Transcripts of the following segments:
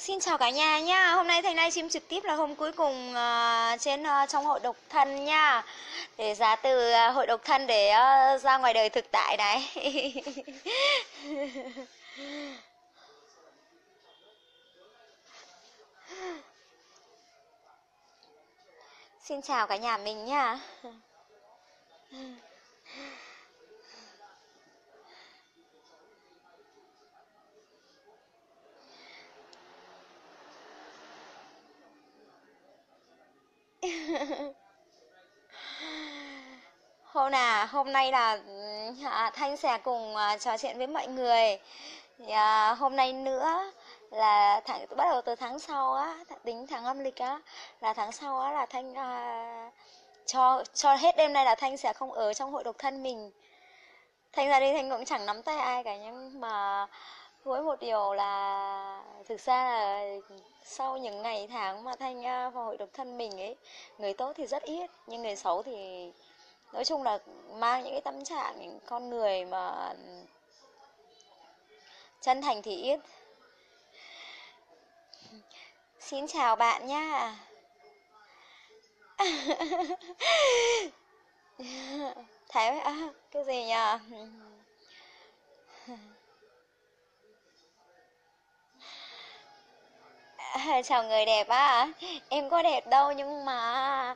Xin chào cả nhà nhá. Hôm nay Thanh livestream trực tiếp là hôm cuối cùng uh, trên uh, trong hội độc thân nha. Để giá từ uh, hội độc thân để uh, ra ngoài đời thực tại này. Xin chào cả nhà mình nha. Hôm hôm nay là ừ, à, thanh sẽ cùng à, trò chuyện với mọi người. À, hôm nay nữa là tháng bắt đầu từ tháng sau á tính tháng âm lịch á là tháng sau á là thanh à, cho cho hết đêm nay là thanh sẽ không ở trong hội độc thân mình. Thanh ra đi thanh cũng chẳng nắm tay ai cả nhưng mà với một điều là thực ra là sau những ngày tháng mà thanh à, vào hội độc thân mình ấy người tốt thì rất ít nhưng người xấu thì nói chung là mang những cái tâm trạng những con người mà chân thành thì ít. Xin chào bạn nhá. Thấy à, cái gì nhờ? Chào người đẹp á. Em có đẹp đâu nhưng mà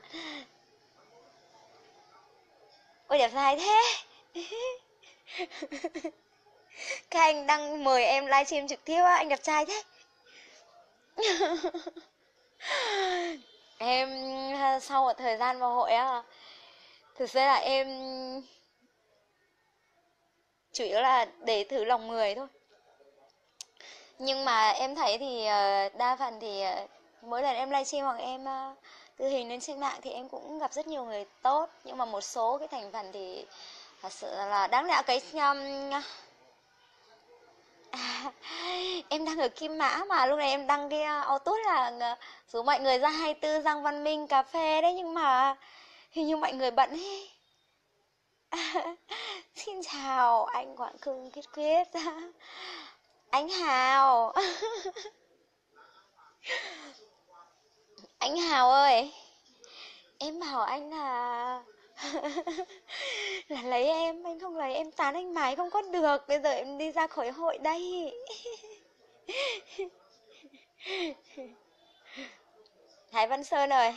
ôi, đẹp trai thế. Các anh đang mời em livestream trực tiếp á, anh đẹp trai thế. Em sau một thời gian vào hội á, thực ra là em chủ yếu là để thử lòng người thôi. Nhưng mà em thấy thì ờ, đa phần thì ờ, mỗi lần em livestream hoặc em ờ, uh, tư hình lên trên mạng thì em cũng gặp rất nhiều người tốt nhưng mà một số cái thành phần thì thật sự là đáng lẽ cái um, à, em đang ở Kim Mã mà lúc này em đăng cái uh, auto là uh, số mọi người ra 24 Giang Văn Minh cà phê đấy nhưng mà hình như mọi người bận ấy xin chào anh Quảng Cưng Kết Quyết anh Hào anh Hào ơi em bảo anh là là lấy em anh không lấy em tán anh mãi không có được. Bây giờ em đi ra khỏi hội đây. Thái Văn Sơn ơi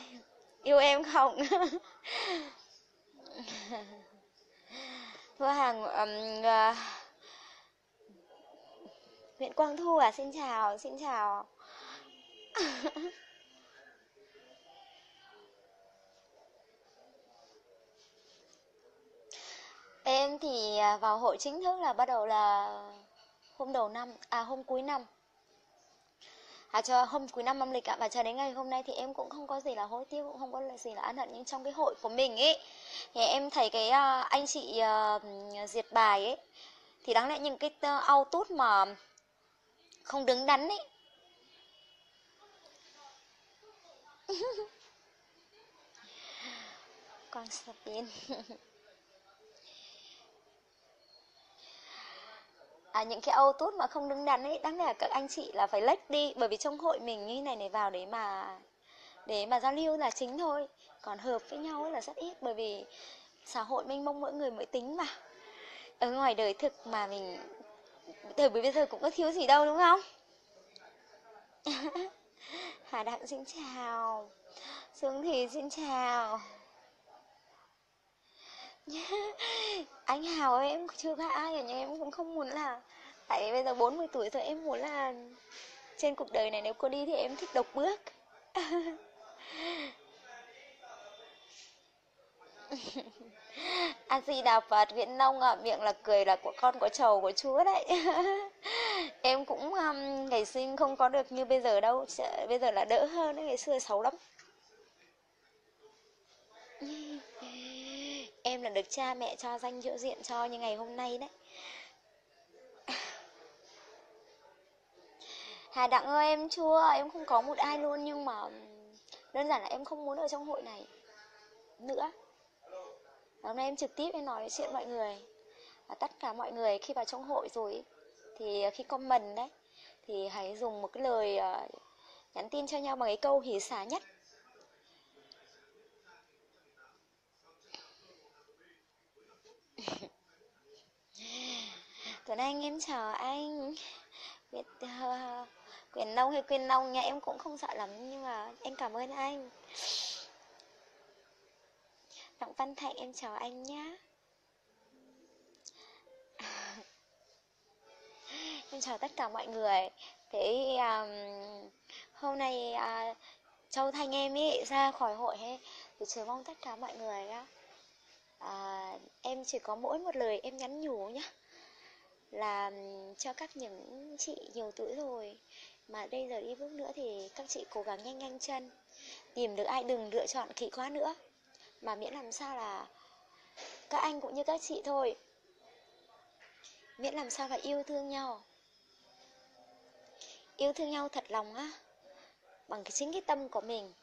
yêu em không? Vua hàng um, uh, à, Nguyễn Quang Thu à? Xin chào xin chào. Em thì à, vào hội chính thức là bắt đầu là hôm đầu năm, à hôm cuối năm. À cho hôm cuối năm âm lịch ạ và cho đến ngày hôm nay thì em cũng không có gì là hối tiếc cũng không có gì là ân hận nhưng trong cái hội của mình ấy. Thì em thấy cái uh, anh chị à, uh, diệt bài ấy thì đáng lẽ những cái uh, tút mà không đứng đắn ấy. Con Sabin à, những cái âu tốt mà không đứng đắn ấy đáng lẽ các anh chị là phải lách đi. Bởi vì trong hội mình như này này vào đấy mà để mà giao lưu là chính thôi. Còn hợp với nhau ấy là rất ít. Bởi vì xã hội mênh mông mỗi người mỗi tính mà. Ở ngoài đời thực mà mình thời buổi bây giờ cũng có thiếu gì đâu đúng không? Hà Đặng xin chào. Sương Thì xin chào. Anh Hào ơi em chưa có ai ở nhưng em cũng không muốn là Tại vì bây giờ 40 tuổi rồi em muốn là Trên cuộc đời này nếu cô đi thì em thích độc bước A Di Đà Phật Viễn Nông à, miệng là cười là của con của chầu của Chúa đấy. em cũng um, ngày sinh không có được như bây giờ đâu, bây giờ là đỡ hơn ngày xưa xấu lắm em là được cha mẹ cho danh hiệu diện cho như ngày hôm nay đấy. Hà Đặng ơi em chưa, em không có một ai luôn nhưng mà đơn giản là em không muốn ở trong hội này nữa. Hôm nay em trực tiếp em nói chuyện mọi người. Và tất cả mọi người khi vào trong hội rồi thì khi comment đấy thì hãy dùng một cái lời ờ, nhắn tin cho nhau bằng cái câu hỉ xả nhất. Tuấn Anh em chào anh. Việt uh, ờ, quyền nông hay quyền nông nha em cũng không sợ lắm nhưng mà em cảm ơn anh. Đặng Văn Thạnh em chào anh nhá. Em chào tất cả mọi người. Thế um, hôm nay uh, Châu Thanh em ý ra khỏi hội ấy, thì chờ mong tất cả mọi người á. À, em chỉ có mỗi một lời em nhắn nhủ nhá là cho các những chị nhiều tuổi rồi. Mà bây giờ đi bước nữa thì các chị cố gắng nhanh nhanh chân. Tìm được ai, đừng lựa chọn kỹ quá nữa. Mà miễn làm sao là các anh cũng như các chị thôi. Miễn làm sao phải yêu thương nhau. Yêu thương nhau thật lòng á. Bằng cái chính cái tâm của mình.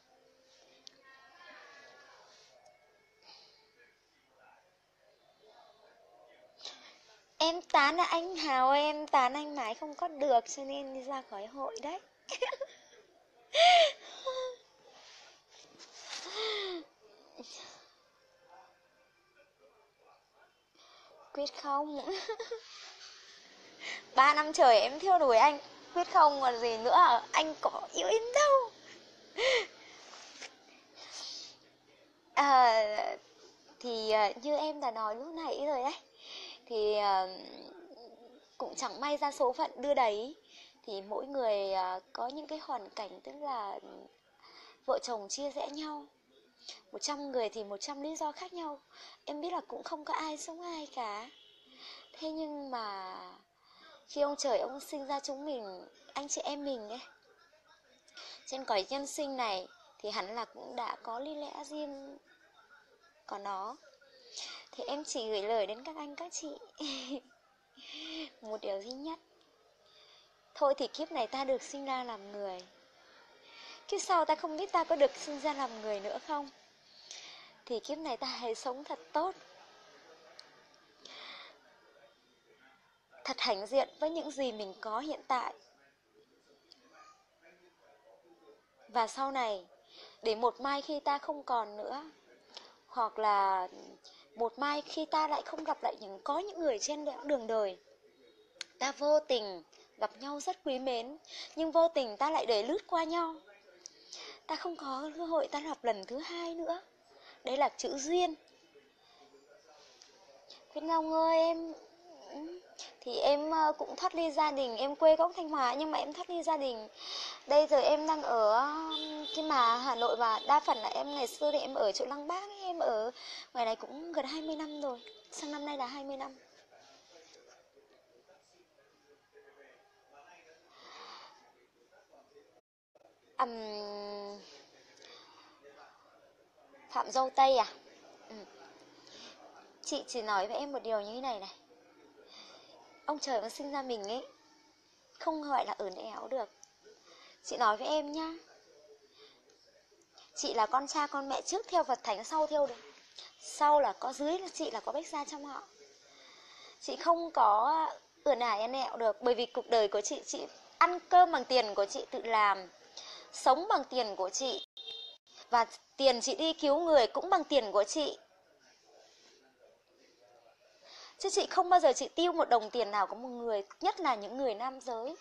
Em tán là anh Hào em tán anh mãi không có được cho nên đi ra khỏi hội đấy. Quyết không? Ba năm trời em theo đuổi anh quyết không còn gì nữa anh có yêu em đâu. À, thì ờ, như em đã nói lúc nãy rồi đấy thì ờ, cũng chẳng may ra số phận đưa đấy. Thì mỗi người ờ, có những cái hoàn cảnh tức là vợ chồng chia rẽ nhau. Một trăm người thì một trăm lý do khác nhau. Em biết là cũng không có ai sống ai cả. Thế nhưng mà khi ông trời ông sinh ra chúng mình, anh chị em mình ấy, trên cõi nhân sinh này thì hẳn là cũng đã có lý lẽ riêng của nó thì em chỉ gửi lời đến các anh, các chị. Một điều duy nhất. Thôi thì kiếp này ta được sinh ra làm người. Kiếp sau ta không biết ta có được sinh ra làm người nữa không? Thì kiếp này ta hãy sống thật tốt. Thật hãnh diện với những gì mình có hiện tại. Và sau này, để một mai khi ta không còn nữa, hoặc là một mai khi ta lại không gặp lại những, có những người trên đường đời. Ta vô tình gặp nhau rất quý mến, nhưng vô tình ta lại để lướt qua nhau. Ta không có cơ hội ta gặp lần thứ hai nữa. Đấy là chữ duyên. Khuyên long ơi, em ừ, thì em ờ, cũng thoát ly gia đình em quê gốc thanh hóa nhưng mà em thoát ly gia đình. Đây giờ em đang ở khi mà hà nội và đa phần là em ngày xưa thì em ở chỗ lăng bác ấy, em ở ngoài này cũng gần 20 năm rồi. Sang năm nay là 20 năm. Um, phạm dâu tây à? Ừ. chị chỉ nói với em một điều như thế này này ông trời mà sinh ra mình ấy. Không gọi là ẩn éo được. Chị nói với em nhá. Chị là con cha con mẹ trước theo vật thánh, sau theo được sau là có dưới là chị là có bách gia trong họ. Chị không có ẩn ải ăn ẹo được, bởi vì cuộc đời của chị chị ăn cơm bằng tiền của chị, tự làm, sống bằng tiền của chị. Và tiền chị đi cứu người cũng bằng tiền của chị chứ chị không bao giờ chị tiêu một đồng tiền nào của một người, nhất là những người nam giới.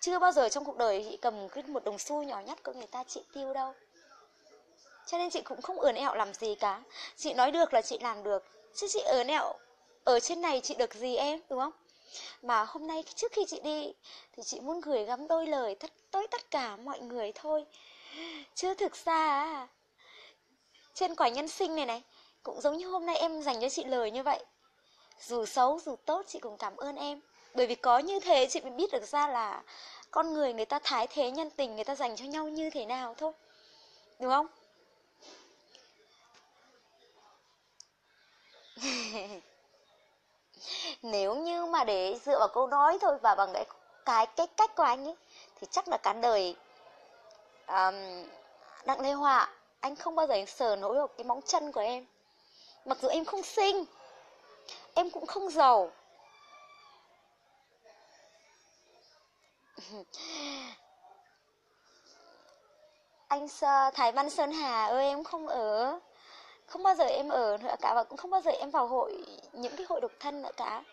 Chưa bao giờ trong cuộc đời chị cầm cái một đồng xu nhỏ nhất của người ta chị tiêu đâu. Cho nên chị cũng không ớn ẹo làm gì cả. Chị nói được là chị làm được. Chứ chị ớn ẹo, ở trên này chị được gì em, đúng không? Mà hôm nay trước khi chị đi, thì chị muốn gửi gắm đôi lời tất, tới tất cả mọi người thôi. Chứ thực ra trên quả nhân sinh này này, cũng giống như hôm nay em dành cho chị lời như vậy dù xấu dù tốt chị cũng cảm ơn em. Bởi vì có như thế chị mới biết được ra là con người người ta thái thế nhân tình người ta dành cho nhau như thế nào thôi. Đúng không? Nếu như mà để dựa vào câu nói thôi và bằng cái cái cái cách của anh ấy thì chắc là cả đời um, đặng lê hòa anh không bao giờ anh sờ nổi được cái móng chân của em. Mặc dù em không xinh em cũng không giàu. Anh Thái Văn Sơn Hà ơi, em không ở. Không bao giờ em ở nữa cả và cũng không bao giờ em vào hội, những cái hội độc thân nữa cả.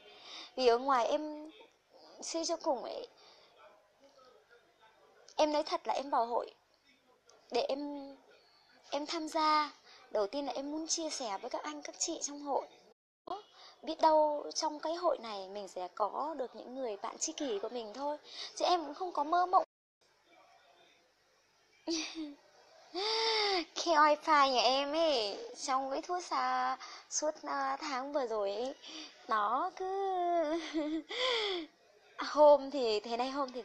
Vì ở ngoài em suy cho cùng ấy, em nói thật là em vào hội để em em tham gia. Đầu tiên là em muốn chia sẻ với các anh, các chị trong hội biết đâu trong cái hội này mình sẽ có được những người bạn tri kỷ của mình thôi. Chứ em cũng không có mơ mộng. Khi wifi nhà em ấy trong cái thuốc xa suốt uh, tháng vừa rồi ấy nó cứ hôm thì thế này hôm thì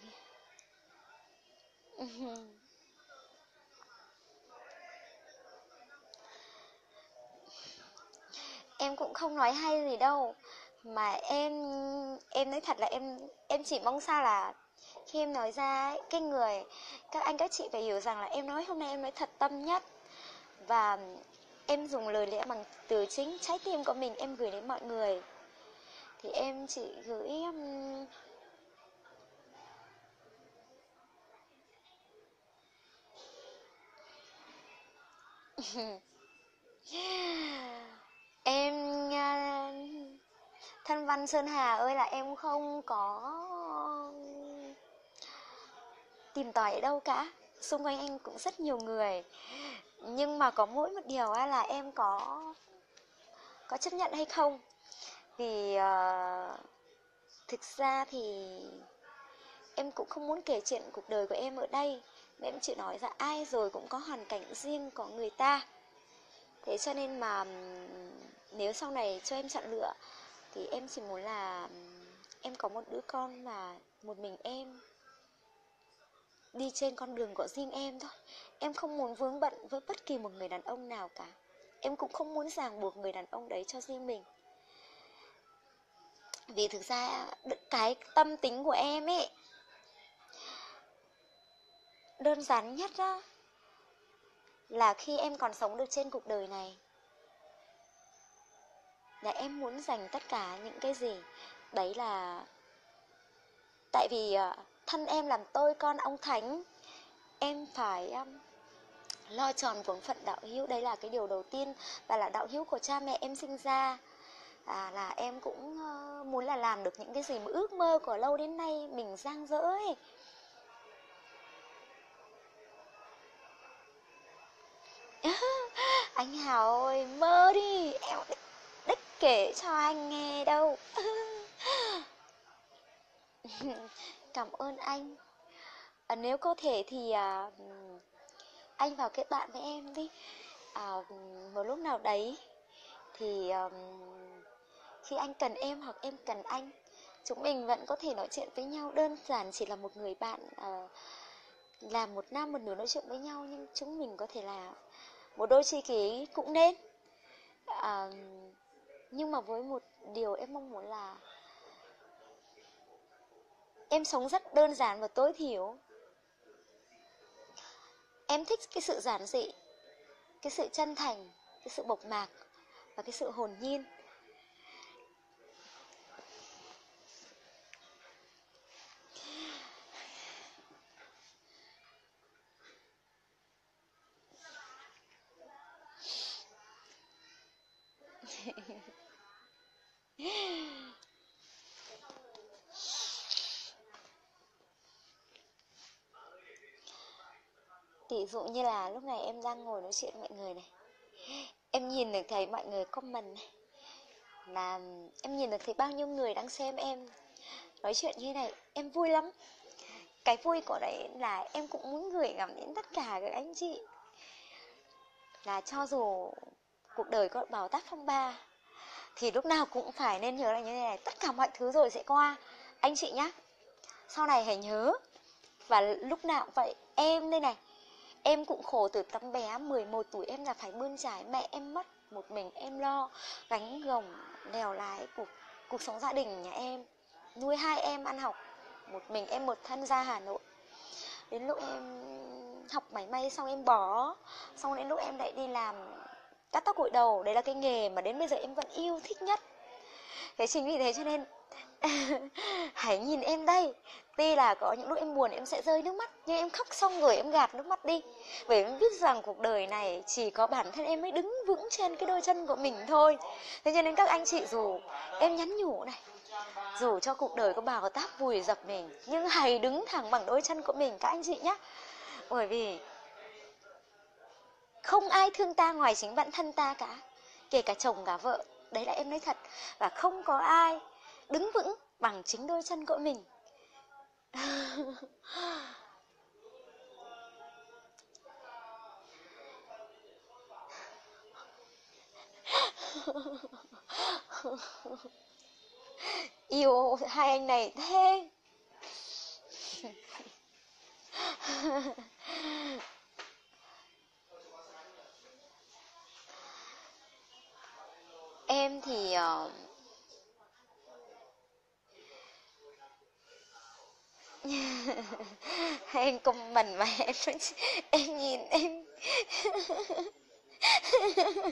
em cũng không nói hay gì đâu. Mà em em nói thật là em em chỉ mong sao là khi em nói ra ấy, cái người các anh các chị phải hiểu rằng là em nói hôm nay em nói thật tâm nhất. Và em dùng lời lẽ bằng từ chính trái tim của mình em gửi đến mọi người. Thì em chỉ gửi um, em à, thân văn sơn hà ơi là em không có tìm tòi ở đâu cả. Xung quanh anh cũng rất nhiều người. Nhưng mà có mỗi một điều là em có có chấp nhận hay không? Vì uh, thực ra thì em cũng không muốn kể chuyện cuộc đời của em ở đây. Mà em chỉ nói là ai rồi cũng có hoàn cảnh riêng của người ta. Thế cho nên mà nếu sau này cho em chọn lựa, thì em chỉ muốn là em có một đứa con và một mình em đi trên con đường của riêng em thôi. Em không muốn vướng bận với bất kỳ một người đàn ông nào cả. Em cũng không muốn ràng buộc người đàn ông đấy cho riêng mình. Vì thực ra cái tâm tính của em ấy, đơn giản nhất đó là khi em còn sống được trên cuộc đời này là em muốn dành tất cả những cái gì? Đấy là tại vì ờ, thân em làm tôi con ông thánh em phải um, lo tròn bổn phận đạo hiếu đấy là cái điều đầu tiên và là đạo hiếu của cha mẹ em sinh ra. À, là em cũng uh, muốn là làm được những cái gì mà ước mơ của lâu đến nay mình giang dỡ ấy. Anh Hào ơi mơ đi em kể cho anh nghe đâu. Cảm ơn anh. À, nếu có thể thì à, anh vào kết bạn với em đi. À, một lúc nào đấy thì à, khi anh cần em hoặc em cần anh chúng mình vẫn có thể nói chuyện với nhau. Đơn giản chỉ là một người bạn à, làm một năm một nửa nói chuyện với nhau nhưng chúng mình có thể là một đôi tri kỷ cũng nên. À, nhưng mà với một điều em mong muốn là em sống rất đơn giản và tối thiểu. Em thích cái sự giản dị, cái sự chân thành, cái sự bộc mạc và cái sự hồn nhiên. Dụ như là lúc này em đang ngồi nói chuyện với mọi người này. Em nhìn được thấy mọi người comment này. Là em nhìn được thấy bao nhiêu người đang xem em Nói chuyện như này, Em vui lắm. Cái vui của đấy là em cũng muốn gửi gắm đến tất cả các anh chị. Là cho dù cuộc đời có bảo tác phong ba, Thì lúc nào cũng phải nên nhớ là như thế này, Tất cả mọi thứ rồi sẽ qua. Anh chị nhá, Sau này hãy nhớ. Và lúc nào cũng vậy, Em đây này Em cũng khổ từ tấm bé 11 tuổi em là phải bươn trải. Mẹ em mất một mình em lo. Gánh gồng đèo lái cuộc, cuộc sống gia đình nhà em. Nuôi hai em ăn học Một mình em một thân ra Hà Nội. Đến lúc em học máy may xong em bỏ. Xong đến lúc em lại đi làm cắt tóc gội đầu. Đấy là cái nghề mà đến bây giờ em vẫn yêu thích nhất. Thế chính vì thế cho nên hãy nhìn em đây. Tuy là có những lúc em buồn em sẽ rơi nước mắt, nhưng em khóc xong rồi em gạt nước mắt đi. Bởi em biết rằng cuộc đời này chỉ có bản thân em mới đứng vững trên cái đôi chân của mình thôi. Thế cho nên các anh chị dù em nhắn nhủ này, dù cho cuộc đời có bào táp vùi dập mình, nhưng hãy đứng thẳng bằng đôi chân của mình, các anh chị nhé bởi vì không ai thương ta ngoài chính bản thân ta cả, kể cả chồng cả vợ. Đấy là em nói thật. Và không có ai đứng vững bằng chính đôi chân của mình. Yêu hai anh này thế. Em thì uh, em cùng mình mà em em nhìn em.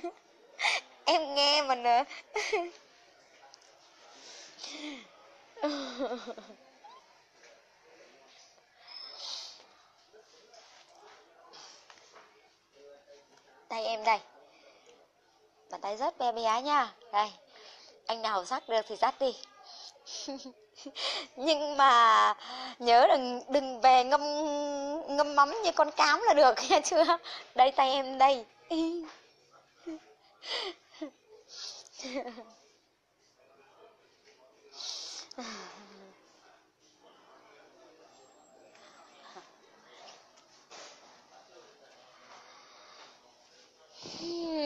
Em nghe mà nữa tay em đây. Bàn tay rất bé bé nha. Đây. Anh nào dắt được thì dắt đi. nhưng mà nhớ đừng đừng về ngâm ngâm mắm như con cám là được nghe chưa? Đây, tay em đây. Hmm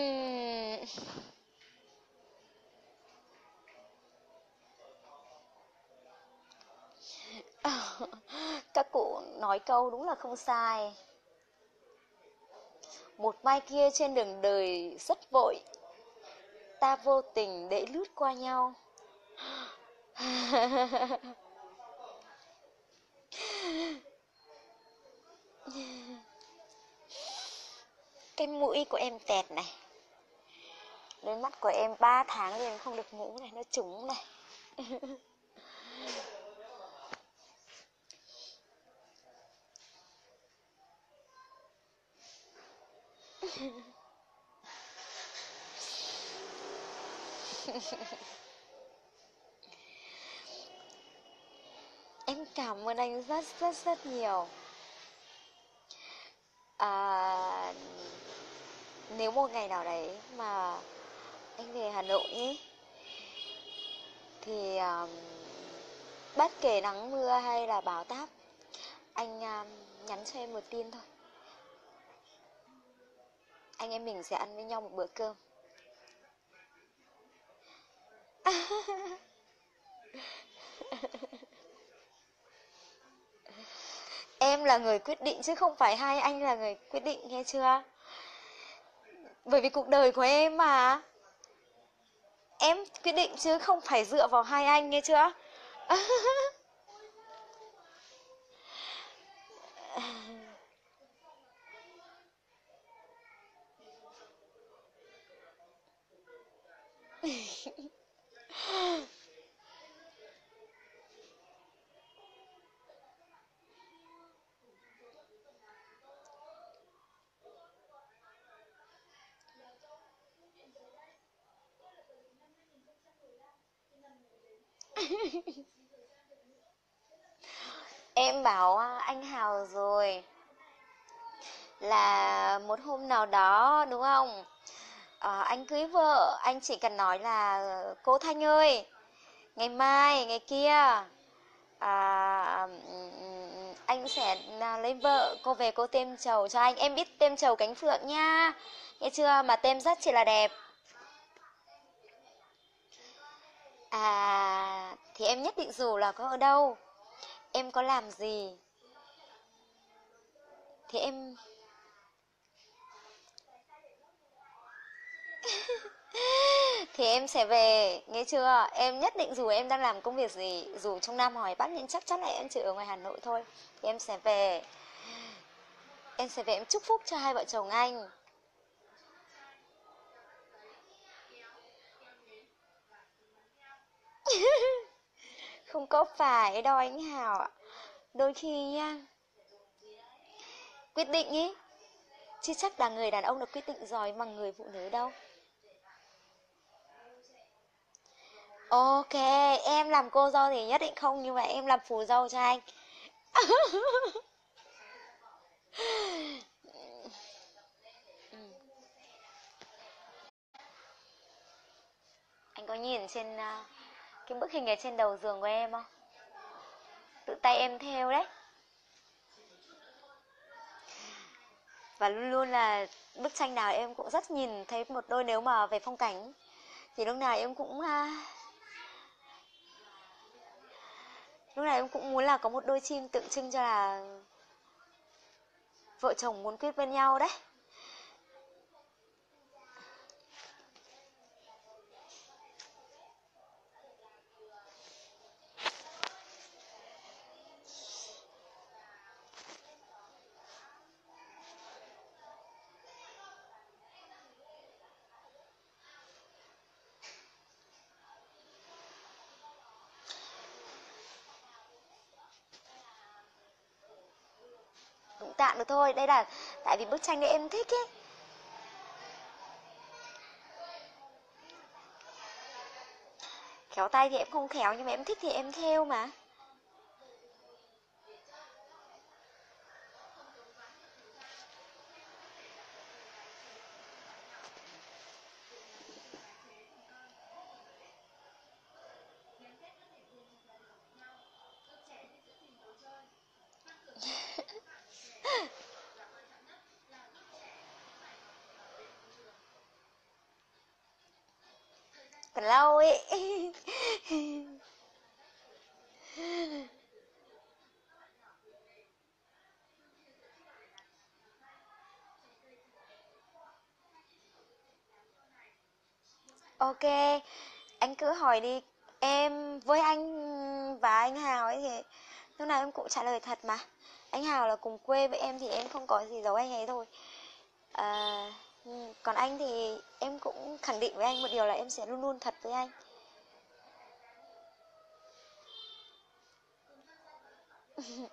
cụ nói câu đúng là không sai. Một mai kia trên đường đời rất vội. Ta vô tình để lướt qua nhau. Cái mũi của em tẹt này. Đôi mắt của em 3 tháng liền không được ngủ này, nó trúng này. em cảm ơn anh rất rất rất nhiều. À, nếu một ngày nào đấy mà anh về hà nội ý, thì um, bất kể nắng mưa hay là bão táp anh um, nhắn cho em một tin thôi anh em mình sẽ ăn với nhau một bữa cơm. Em là người quyết định chứ không phải hai anh là người quyết định, nghe chưa? Bởi vì cuộc đời của em mà. Em quyết định chứ không phải dựa vào hai anh, nghe chưa em bảo anh Hào rồi là một hôm nào đó đúng không à, anh cưới vợ anh chỉ cần nói là cô Thanh ơi ngày mai ngày kia à, anh sẽ à, lấy vợ cô về cô tem trầu cho anh. Em biết tem trầu cánh phượng nha. Nghe chưa? Mà tem rất chỉ là đẹp. À thì em nhất định dù là có ở đâu em có làm gì thì em thì em sẽ về. Nghe chưa? Em nhất định dù em đang làm công việc gì, dù trong nam hỏi bắt nhưng chắc chắn là em chỉ ở ngoài hà nội thôi. Thì em sẽ về. Em sẽ về, em chúc phúc cho hai vợ chồng anh. Không có phải đâu anh Hào ạ. Đôi khi nha, quyết định ý. Chứ chắc là người đàn ông được quyết định giỏi bằng người phụ nữ đâu. Ok em làm cô dâu thì nhất định không nhưng mà em làm phù dâu cho anh. Anh có nhìn trên uh, cái bức hình ở trên đầu giường của em không? Tự tay em theo đấy. Và luôn luôn là bức tranh nào em cũng rất nhìn thấy một đôi nếu mà về phong cảnh. Thì lúc nào em cũng ờ, lúc này em cũng muốn là có một đôi chim tượng trưng cho là vợ chồng muốn quyết bên nhau đấy. Cũng tạm được thôi. Đây là, tại vì bức tranh đấy em thích ấy. Khéo tay thì em không khéo, nhưng mà em thích thì em theo mà. Còn ấy. Ok anh cứ hỏi đi. Em với anh và anh hào ấy thì lúc nào em cũng trả lời thật mà. Anh hào là cùng quê với em thì em không có gì giấu anh ấy thôi. À, Ừ, còn anh thì em cũng khẳng định với anh một điều là em sẽ luôn luôn thật với anh.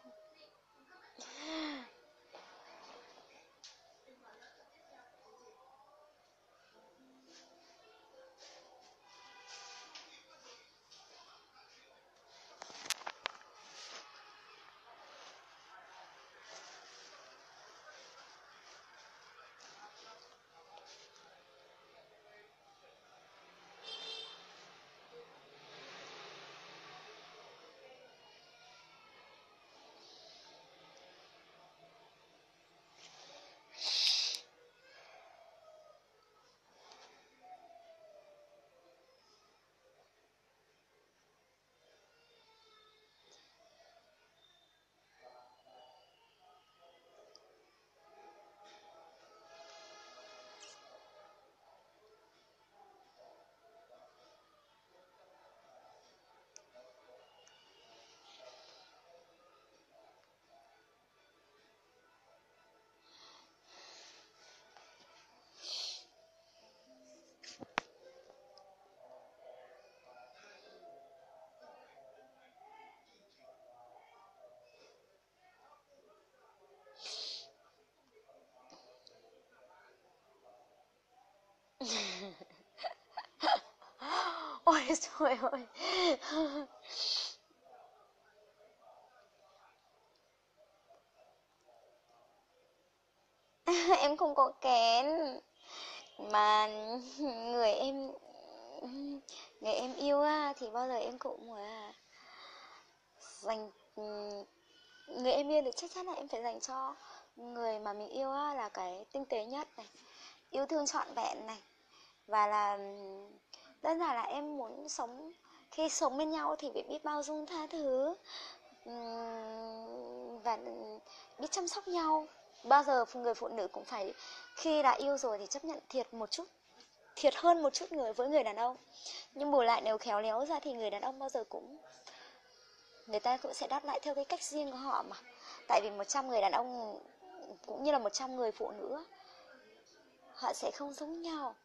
ôi trời em không có kén, mà người em người em yêu á, thì bao giờ em cũng là dành người em yêu thì chắc chắn là em phải dành cho người mà mình yêu á, là cái tinh tế nhất này, yêu thương trọn vẹn này, và là đơn giản là em muốn sống, khi sống bên nhau thì phải biết bao dung tha thứ. Và biết chăm sóc nhau. Bao giờ người phụ nữ cũng phải, khi đã yêu rồi thì chấp nhận thiệt một chút, thiệt hơn một chút người, với người đàn ông. Nhưng bù lại nếu khéo léo ra thì người đàn ông bao giờ cũng, người ta cũng sẽ đáp lại theo cái cách riêng của họ mà. Tại vì 100 người đàn ông cũng như là 100 người phụ nữ họ sẽ không giống nhau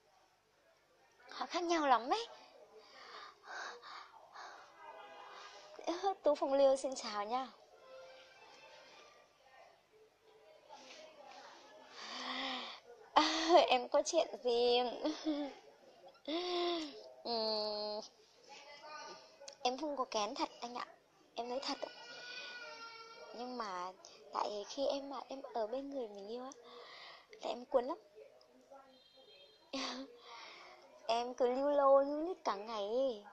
họ khác nhau lắm ấy. Tú Phong Liêu xin chào nha. À, Em có chuyện gì? Uhm, Em không có kén thật anh ạ. Em nói thật Nhưng mà Tại khi em mà em ở bên người mình yêu á Là em cuốn lắm. Em cứ lưu lô lưu lít cả ngày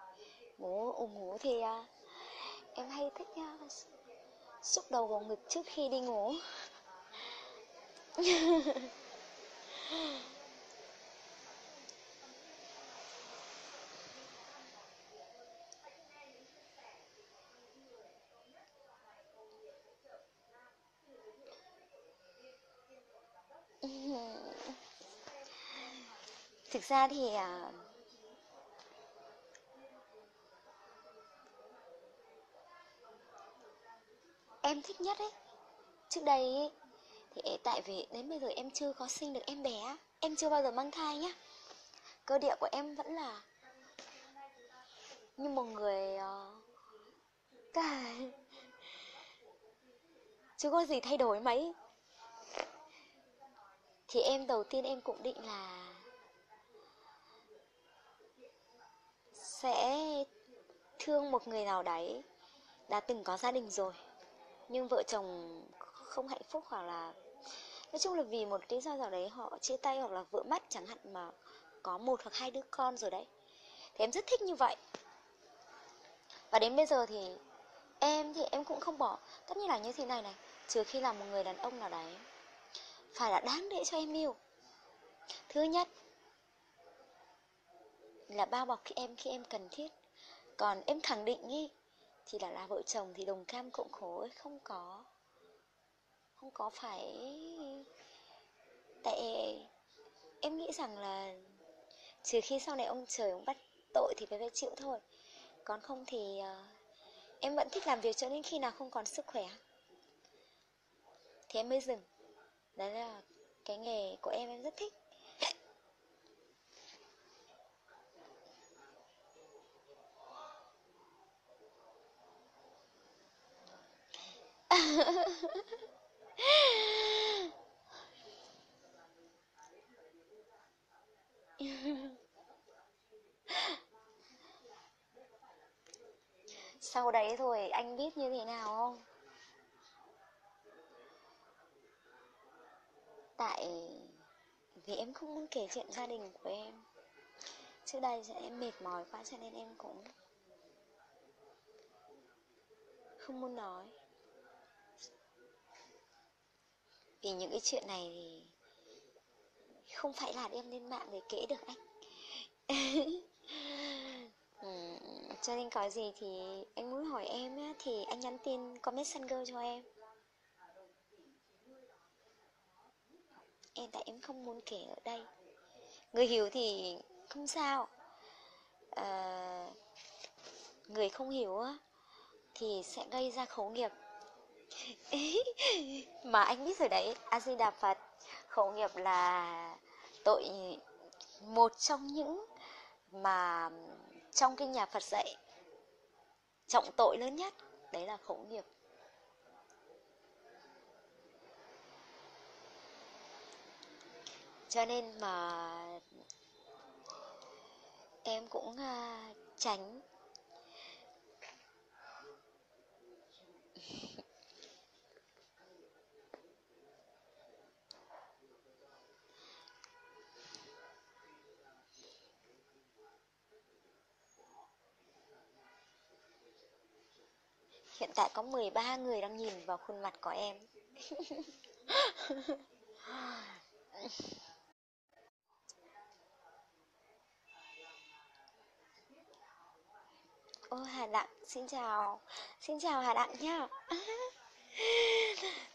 Ngủ ủng ngủ thì à, Em hay thích à, xúc đầu vào ngực trước khi đi ngủ. thực ra thì à, em thích nhất ấy trước đây ấy, thì tại vì đến bây giờ em chưa có sinh được em bé em chưa bao giờ mang thai nhá. Cơ địa của em vẫn là như một người uh, chưa có gì thay đổi mấy. Thì em đầu tiên em cũng định là sẽ thương một người nào đấy đã từng có gia đình rồi. Nhưng vợ chồng không hạnh phúc hoặc là, nói chung là vì một lý do nào đấy họ chia tay hoặc là vợ mất, chẳng hạn mà có một hoặc hai đứa con rồi đấy. Thì em rất thích như vậy. Và đến bây giờ thì em thì em cũng không bỏ. Tất nhiên là như thế này này, trừ khi là một người đàn ông nào đấy phải là đáng để cho em yêu. Thứ nhất là bao bọc khi em khi em cần thiết. Còn em khẳng định nghi thì là là vợ chồng thì đồng cam cộng khổ ấy không có không có phải tại em nghĩ rằng là trừ khi sau này ông trời ông bắt tội thì phải phải chịu thôi. Còn không thì uh, em vẫn thích làm việc cho đến khi nào không còn sức khỏe. Thì em mới dừng. Đấy là cái nghề của em em rất thích. Sau đấy rồi anh biết như thế nào không? Tại vì em không muốn kể chuyện gia đình của em. Trước đây em mệt mỏi quá cho nên em cũng không muốn nói. Vì những cái chuyện này thì không phải là đem lên mạng để kể được anh. Ừ, cho nên có gì thì anh muốn hỏi em á, thì anh nhắn tin có messenger cho em. Em tại em không muốn kể ở đây. Người hiểu thì không sao. À, người không hiểu á thì sẽ gây ra khẩu nghiệp. mà anh biết rồi đấy a di đà phật khẩu nghiệp là tội một trong những mà trong kinh nhà phật dạy trọng tội lớn nhất đấy là khẩu nghiệp. Cho nên mà em cũng uh, tránh Hiện tại có 13 người đang nhìn vào khuôn mặt của em. Ô Hà Đặng, xin chào. Xin chào Hà Đặng nhá.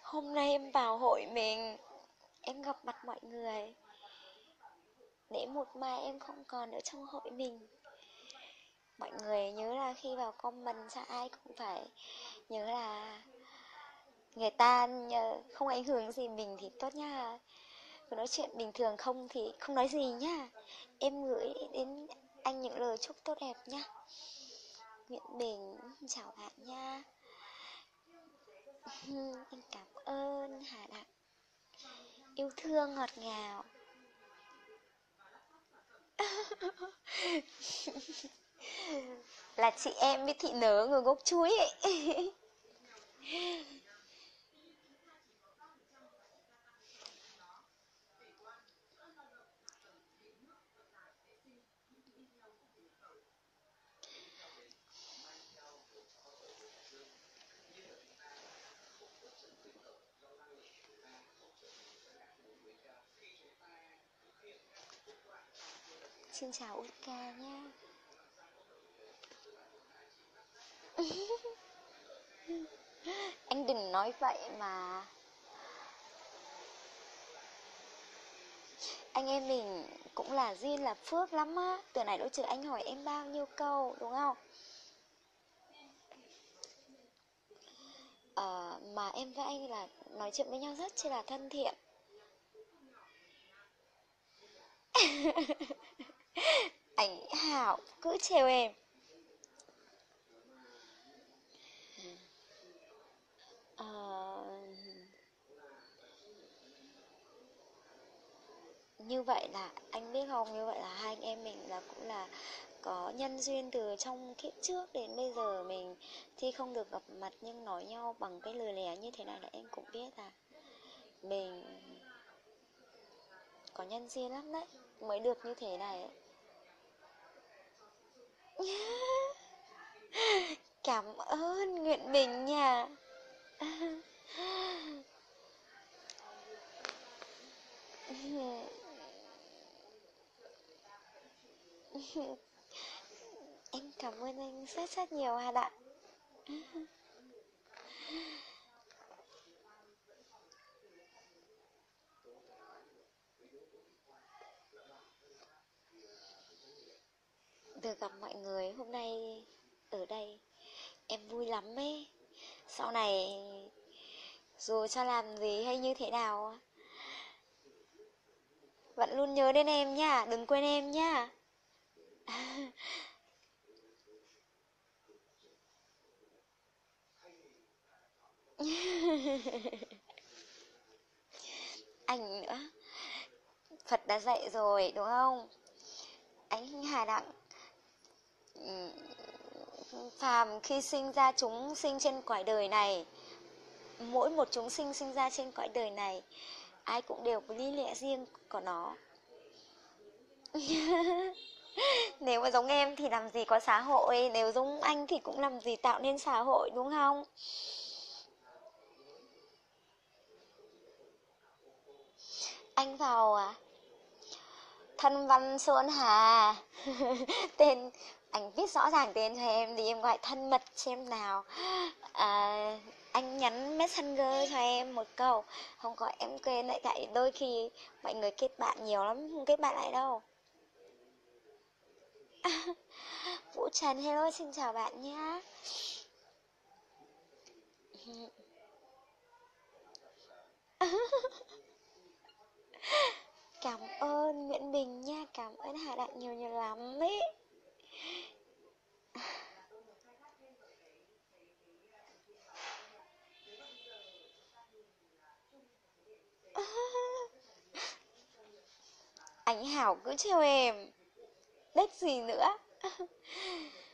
Hôm nay em vào hội mình. Em gặp mặt mọi người. Để một mai em không còn ở trong hội mình. Mọi người nhớ là khi vào comment cho ai cũng phải Nhớ là Người ta không ảnh hưởng gì mình thì tốt nha. Cứ nói chuyện bình thường không thì không nói gì nhá. Em gửi đến anh những lời chúc tốt đẹp nhá. Nguyện Bình, chào bạn nha. Anh cảm ơn Hà Đặng. Yêu thương ngọt ngào. Là chị em với thị nớ người gốc chuối ấy. Xin chào Utka nha Anh đừng nói vậy mà. Anh em mình cũng là duyên là phước lắm á. Từ này đối trừ anh hỏi em bao nhiêu câu đúng không? À, Mà em với anh là nói chuyện với nhau rất chỉ là thân thiện. Anh Hảo cứ trêu em. À, như vậy là anh biết không như vậy là hai anh em mình là cũng là có nhân duyên từ trong kiếp trước đến bây giờ mình thì không được gặp mặt nhưng nói nhau bằng cái lời lẽ như thế này là em cũng biết là mình có nhân duyên lắm đấy mới được như thế này ấy. Cảm ơn Nguyện Bình nha Em cảm ơn anh rất rất nhiều Hà ạ được gặp mọi người hôm nay ở đây. Em vui lắm ấy sau này dù cho làm gì hay như thế nào, vẫn luôn nhớ đến em nha, đừng quên em nha. Anh nữa. Phật đã dạy rồi, đúng không? Anh hà đặng ừ, phàm, khi sinh ra chúng sinh trên cõi đời này, mỗi một chúng sinh sinh ra trên cõi đời này, ai cũng đều có lý lẽ riêng của nó. Nếu mà giống em thì làm gì có xã hội, nếu giống anh thì cũng làm gì tạo nên xã hội, đúng không? Anh vào à? Thân văn sơn hà. Tên anh viết rõ ràng tên cho em thì em gọi thân mật xem nào. À, anh nhắn messenger cho em một câu. Không có em quên lại tại đôi khi mọi người kết bạn nhiều lắm không kết bạn lại đâu. Vũ trần hello xin chào bạn nhé. Cảm ơn nguyễn bình nha cảm ơn hà đại nhiều nhiều lắm ấy anh Hảo cứ trêu em. Đếch gì nữa?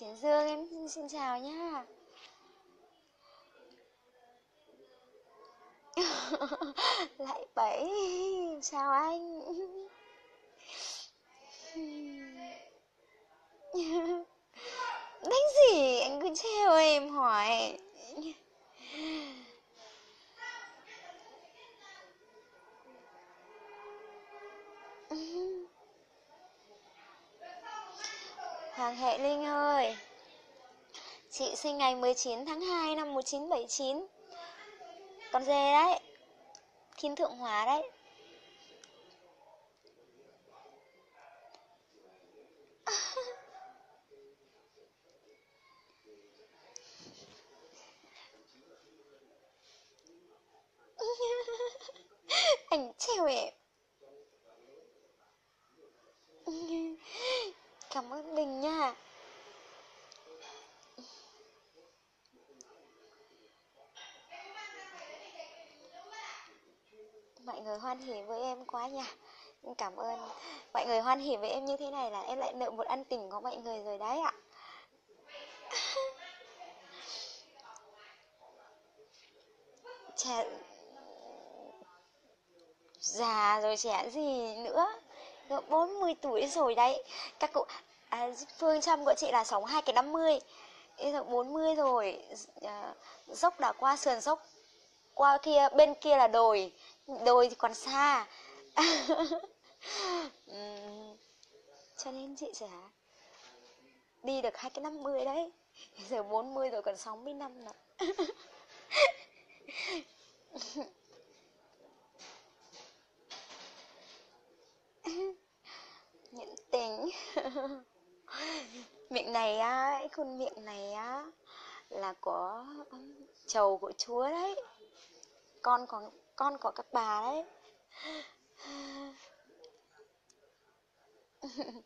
Chiến Dương em. Xin chào nhá. Lại bảy Chào anh. sinh ngày 19 tháng 2 năm 1979 Con dê đấy, thiên Thượng Hóa đấy. Anh trêu em. Cảm ơn mình nha. Mọi người hoan hỉ với em quá nhỉ? Cảm ơn. Mọi người hoan hỉ với em như thế này là em lại nợ một ân tình của mọi người rồi đấy ạ. Trẻ già rồi trẻ gì nữa? Bốn 40 tuổi rồi đấy. Các cụ à, phương châm của chị là sống hai cái năm mươi. Bây giờ 40 rồi. À, dốc đã qua sườn dốc qua kia bên kia là đồi đôi thì còn xa. Cho nên chị sẽ đi được hai cái năm mươi đấy. Giờ 40 rồi còn 60 năm nữa. Nhẫn tình. Miệng này á, cái khuôn miệng này á là có chầu của chúa đấy. Con còn con của các bà đấy.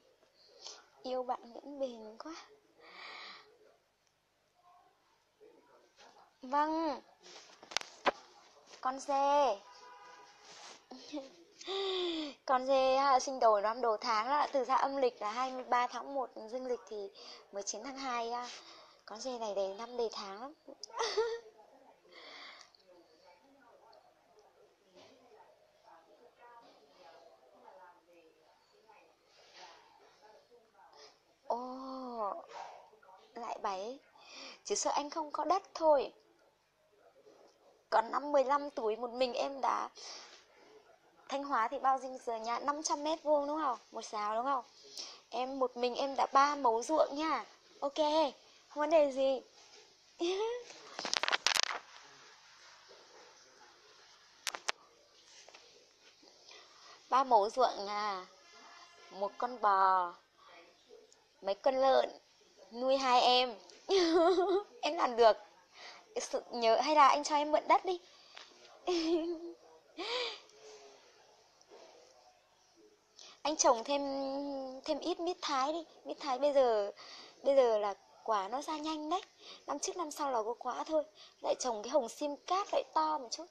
Yêu bạn nguyễn bền quá. Vâng. Con dê. Con dê à, sinh đầu năm đầu tháng là từ ra âm lịch là 23 tháng 1 dương lịch thì 19 tháng 2 con dê này đầy năm đầy tháng lắm. Chỉ sợ anh không có đất thôi Còn năm 15 tuổi một mình em đã Thanh Hóa thì bao dinh giờ nhà 500 mét vuông đúng không? Một xào đúng không? Em một mình em đã ba mẫu ruộng nha Ok, không vấn đề gì ba mẫu ruộng à một con bò mấy con lợn nuôi hai em em làm được. Sự nhớ hay là anh cho em mượn đất đi. Anh trồng thêm thêm ít mít thái đi. Mít thái bây giờ bây giờ là quả nó ra nhanh đấy. Năm trước năm sau là có quả thôi. Lại trồng cái hồng sim cát lại to một chút.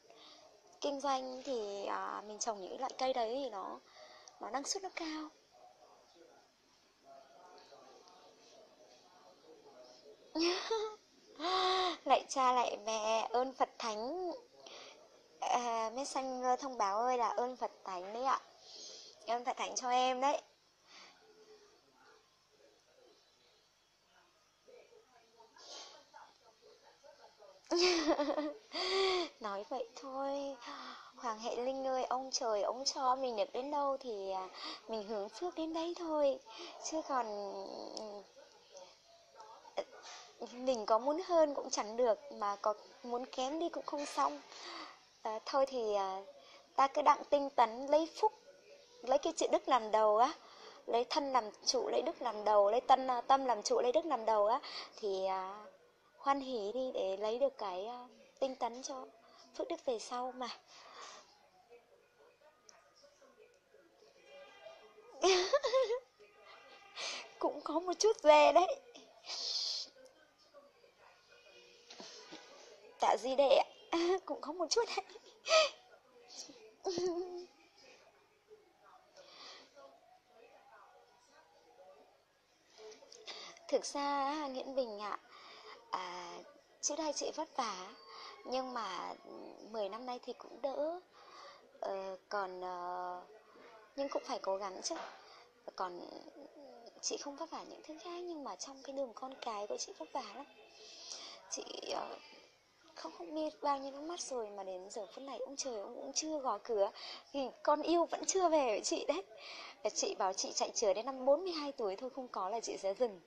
Kinh doanh thì à, mình trồng những loại cây đấy thì nó nó năng suất nó cao. lại cha lại mẹ ơn phật thánh. À, messenger thông báo ơi là ơn phật thánh đấy ạ. Ơn phật thánh cho em đấy. Nói vậy thôi. Hoàng hệ linh ơi ông trời ông cho mình được đến đâu thì à, mình hướng phước đến đấy thôi. Chứ còn ừ, mình có muốn hơn cũng chẳng được mà có muốn kém đi cũng không xong. À, thôi thì à, ta cứ đặng tinh tấn lấy phúc lấy cái chữ đức làm đầu á lấy thân làm trụ lấy đức làm đầu lấy tân à, tâm làm trụ lấy đức làm đầu á thì à, hoan hỉ đi để lấy được cái à, tinh tấn cho phước đức về sau mà. Cũng có một chút về đấy. Tạ gì đệ ạ. Cũng có một chút. Đấy thực ra nguyễn bình ạ à, trước đây chị vất vả nhưng mà 10 năm nay thì cũng đỡ. Ờ, còn uh, nhưng cũng phải cố gắng chứ. Còn chị không vất vả những thứ khác nhưng mà trong cái đường con cái của chị vất vả lắm. Chị uh, không không biết bao nhiêu nước mắt rồi mà đến giờ phút này ông trời ông cũng chưa gõ cửa. Thì con yêu vẫn chưa về với chị đấy. Và chị bảo chị chạy chữa đến năm 42 tuổi thôi không có là chị sẽ dừng.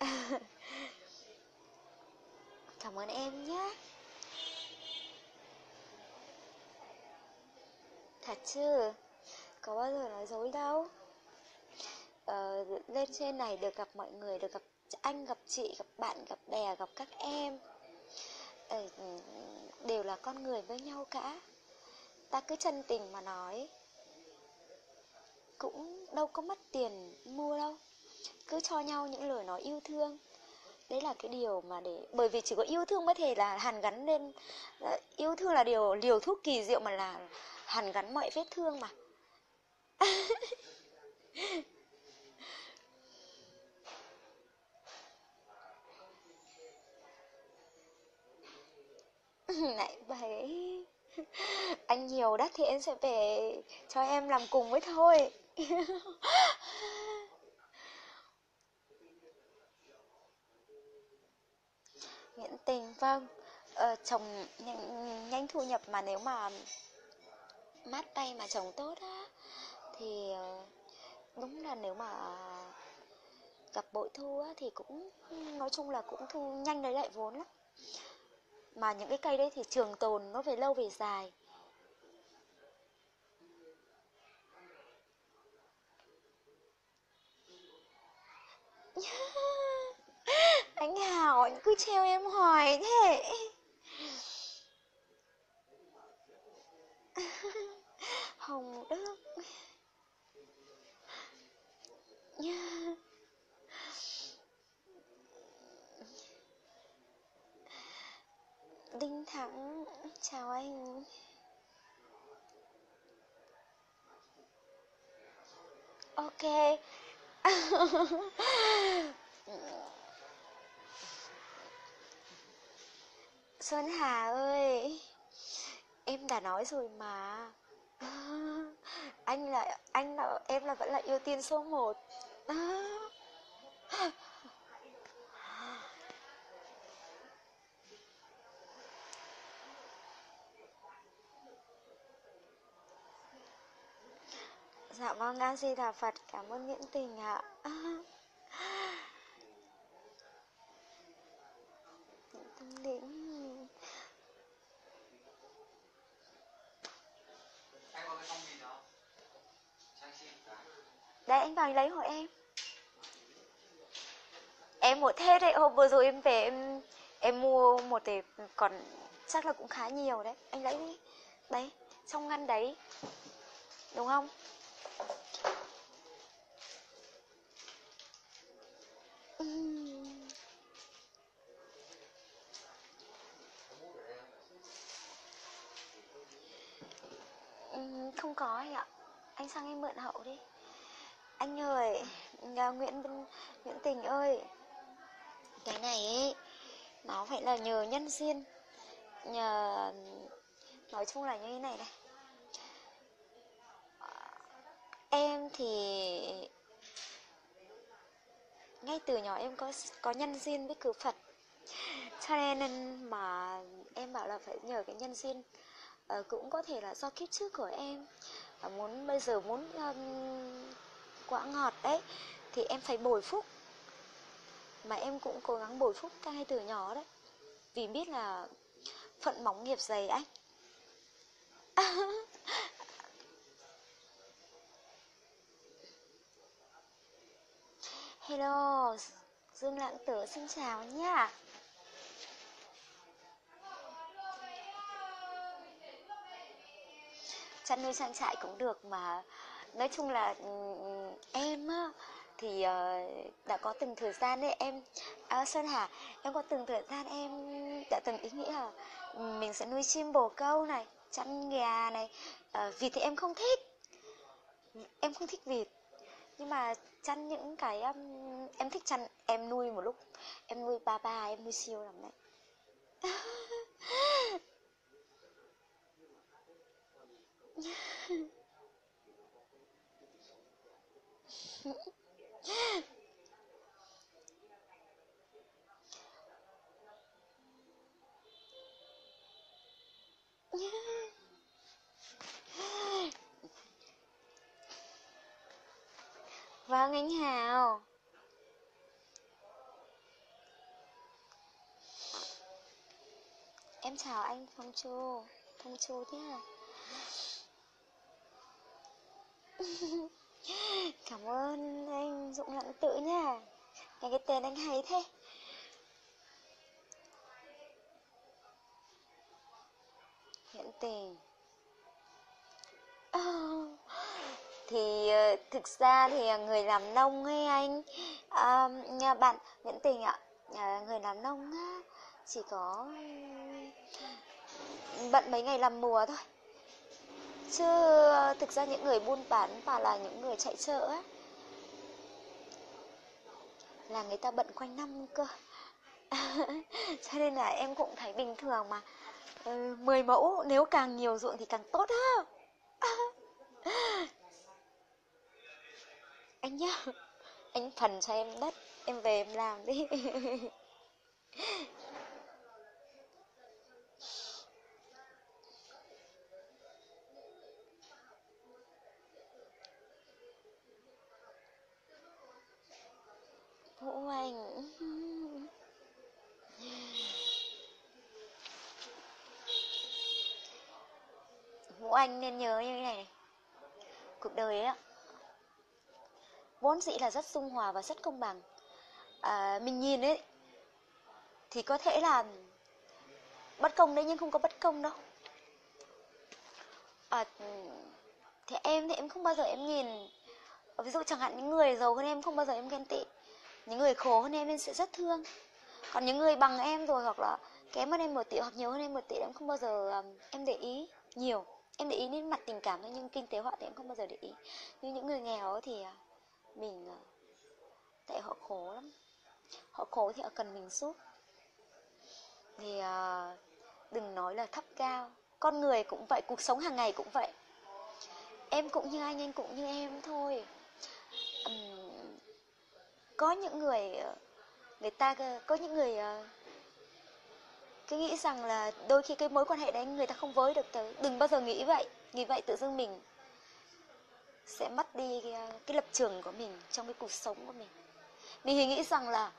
Cảm ơn em nhé thật chứ? Có bao giờ nói dối đâu. Ờ, lên trên này được gặp mọi người được gặp anh gặp chị gặp bạn gặp bè gặp các em. Ờ, đều là con người với nhau cả. Ta cứ chân tình mà nói. Cũng đâu có mất tiền mua đâu. Cứ cho nhau những lời nói yêu thương. Đấy là cái điều mà để, bởi vì chỉ có yêu thương mới thể là hàn gắn lên ờ, yêu thương là điều, liều thuốc kỳ diệu mà là hàn gắn mọi vết thương mà. lại vậy anh nhiều đắt thì em sẽ về cho em làm cùng với thôi. Nguyễn Tình vâng. Ờ, chồng nhanh, nhanh thu nhập mà nếu mà mát tay mà chồng tốt á thì ờ, đúng là nếu mà gặp bội thu á thì cũng nói chung là cũng thu nhanh lấy lại vốn lắm mà những cái cây đấy thì trường tồn nó về lâu về dài. Anh Hảo, anh cứ treo em hoài thế. Hồng Đức. Đinh Thắng. Chào anh. Ok. Xuân Hà ơi, Em đã nói rồi mà. Anh là Anh là, Em là vẫn là ưu tiên số 1 Dạ con A Di Đà Phật, cảm ơn những Tình ạ. Tâm lĩnh. Đây anh vào lấy hộ em. Em một thế đấy, hôm vừa rồi em về em em mua một thì còn chắc là cũng khá nhiều đấy. Anh lấy đi. Đấy, trong ngăn đấy. Đúng không có anh ạ anh sang em mượn hậu đi anh ơi à, nguyễn tình ơi. Cái này ấy nó phải là nhờ nhân duyên. Nhờ nói chung là như thế này này. Em thì ngay từ nhỏ em có có nhân duyên với cử Phật. Cho nên mà em bảo là phải nhờ cái nhân duyên. À, cũng có thể là do kiếp trước của em. À, muốn bây giờ muốn um, quả ngọt đấy thì em phải bồi phúc mà em cũng cố gắng bồi phúc cai từ nhỏ đấy. Vì biết là phận móng nghiệp dày anh. Hello, Dương Lãng Tử xin chào nha chăn nuôi trang trại cũng được mà. Nói chung là ừ, ừ, em á thì uh, đã có từng thời gian đấy em à, Sơn Hà em có từng thời gian em đã từng ý nghĩ là mình sẽ nuôi chim bồ câu này chăn gà này ờ, uh, vịt thì em không thích. Em không thích vịt. Nhưng mà chăn những cái um, em thích chăn em nuôi một lúc em nuôi ba ba em nuôi siêu lắm đấy. Vâng anh Hào. Em chào anh Phong Chu. Phong Chu thế à? Cảm ơn anh Dũng Lãng Tự nha. Nghe cái tên anh hay thế. Hiện tình. Ờ, thì ờ, thực ra thì người làm nông ấy anh à, bạn Nguyễn Tình ạ à, người làm nông á, chỉ có bận mấy ngày làm mùa thôi chứ thực ra những người buôn bán và là những người chạy chợ á là người ta bận quanh năm cơ. Cho nên là em cũng thấy bình thường mà. Ừ, 10 mẫu nếu càng nhiều ruộng thì càng tốt á anh nhá anh phần cho em đất em về em làm đi Vũ Anh Vũ Anh nên nhớ như thế này này. Cuộc đời ấy ạ Vốn dĩ là rất dung hòa và rất công bằng. À, Mình nhìn ấy Thì có thể là Bất công đấy nhưng không có bất công đâu. À, Thì em thì em không bao giờ em nhìn Ví dụ chẳng hạn những người giàu hơn em không bao giờ em ghen tị. Những người khổ hơn em em sẽ rất thương. Còn những người bằng em rồi hoặc là kém hơn em một tỷ hoặc nhiều hơn em một tỷ em không bao giờ um, em để ý nhiều em để ý đến mặt tình cảm thôi nhưng kinh tế họ thì em không bao giờ để ý. Như những người nghèo thì à, mình à, tại họ khổ lắm. Họ khổ thì họ cần mình giúp. Thì uh, đừng nói là thấp cao. Con người cũng vậy cuộc sống hàng ngày cũng vậy. Em cũng như anh anh cũng như em thôi. Um, có những người người ta có những người cứ nghĩ rằng là đôi khi cái mối quan hệ đấy người ta không với được tới. Đừng bao giờ nghĩ vậy. Nghĩ vậy tự dưng mình sẽ mất đi cái, cái lập trường của mình trong cái cuộc sống của mình. Mình thì nghĩ rằng là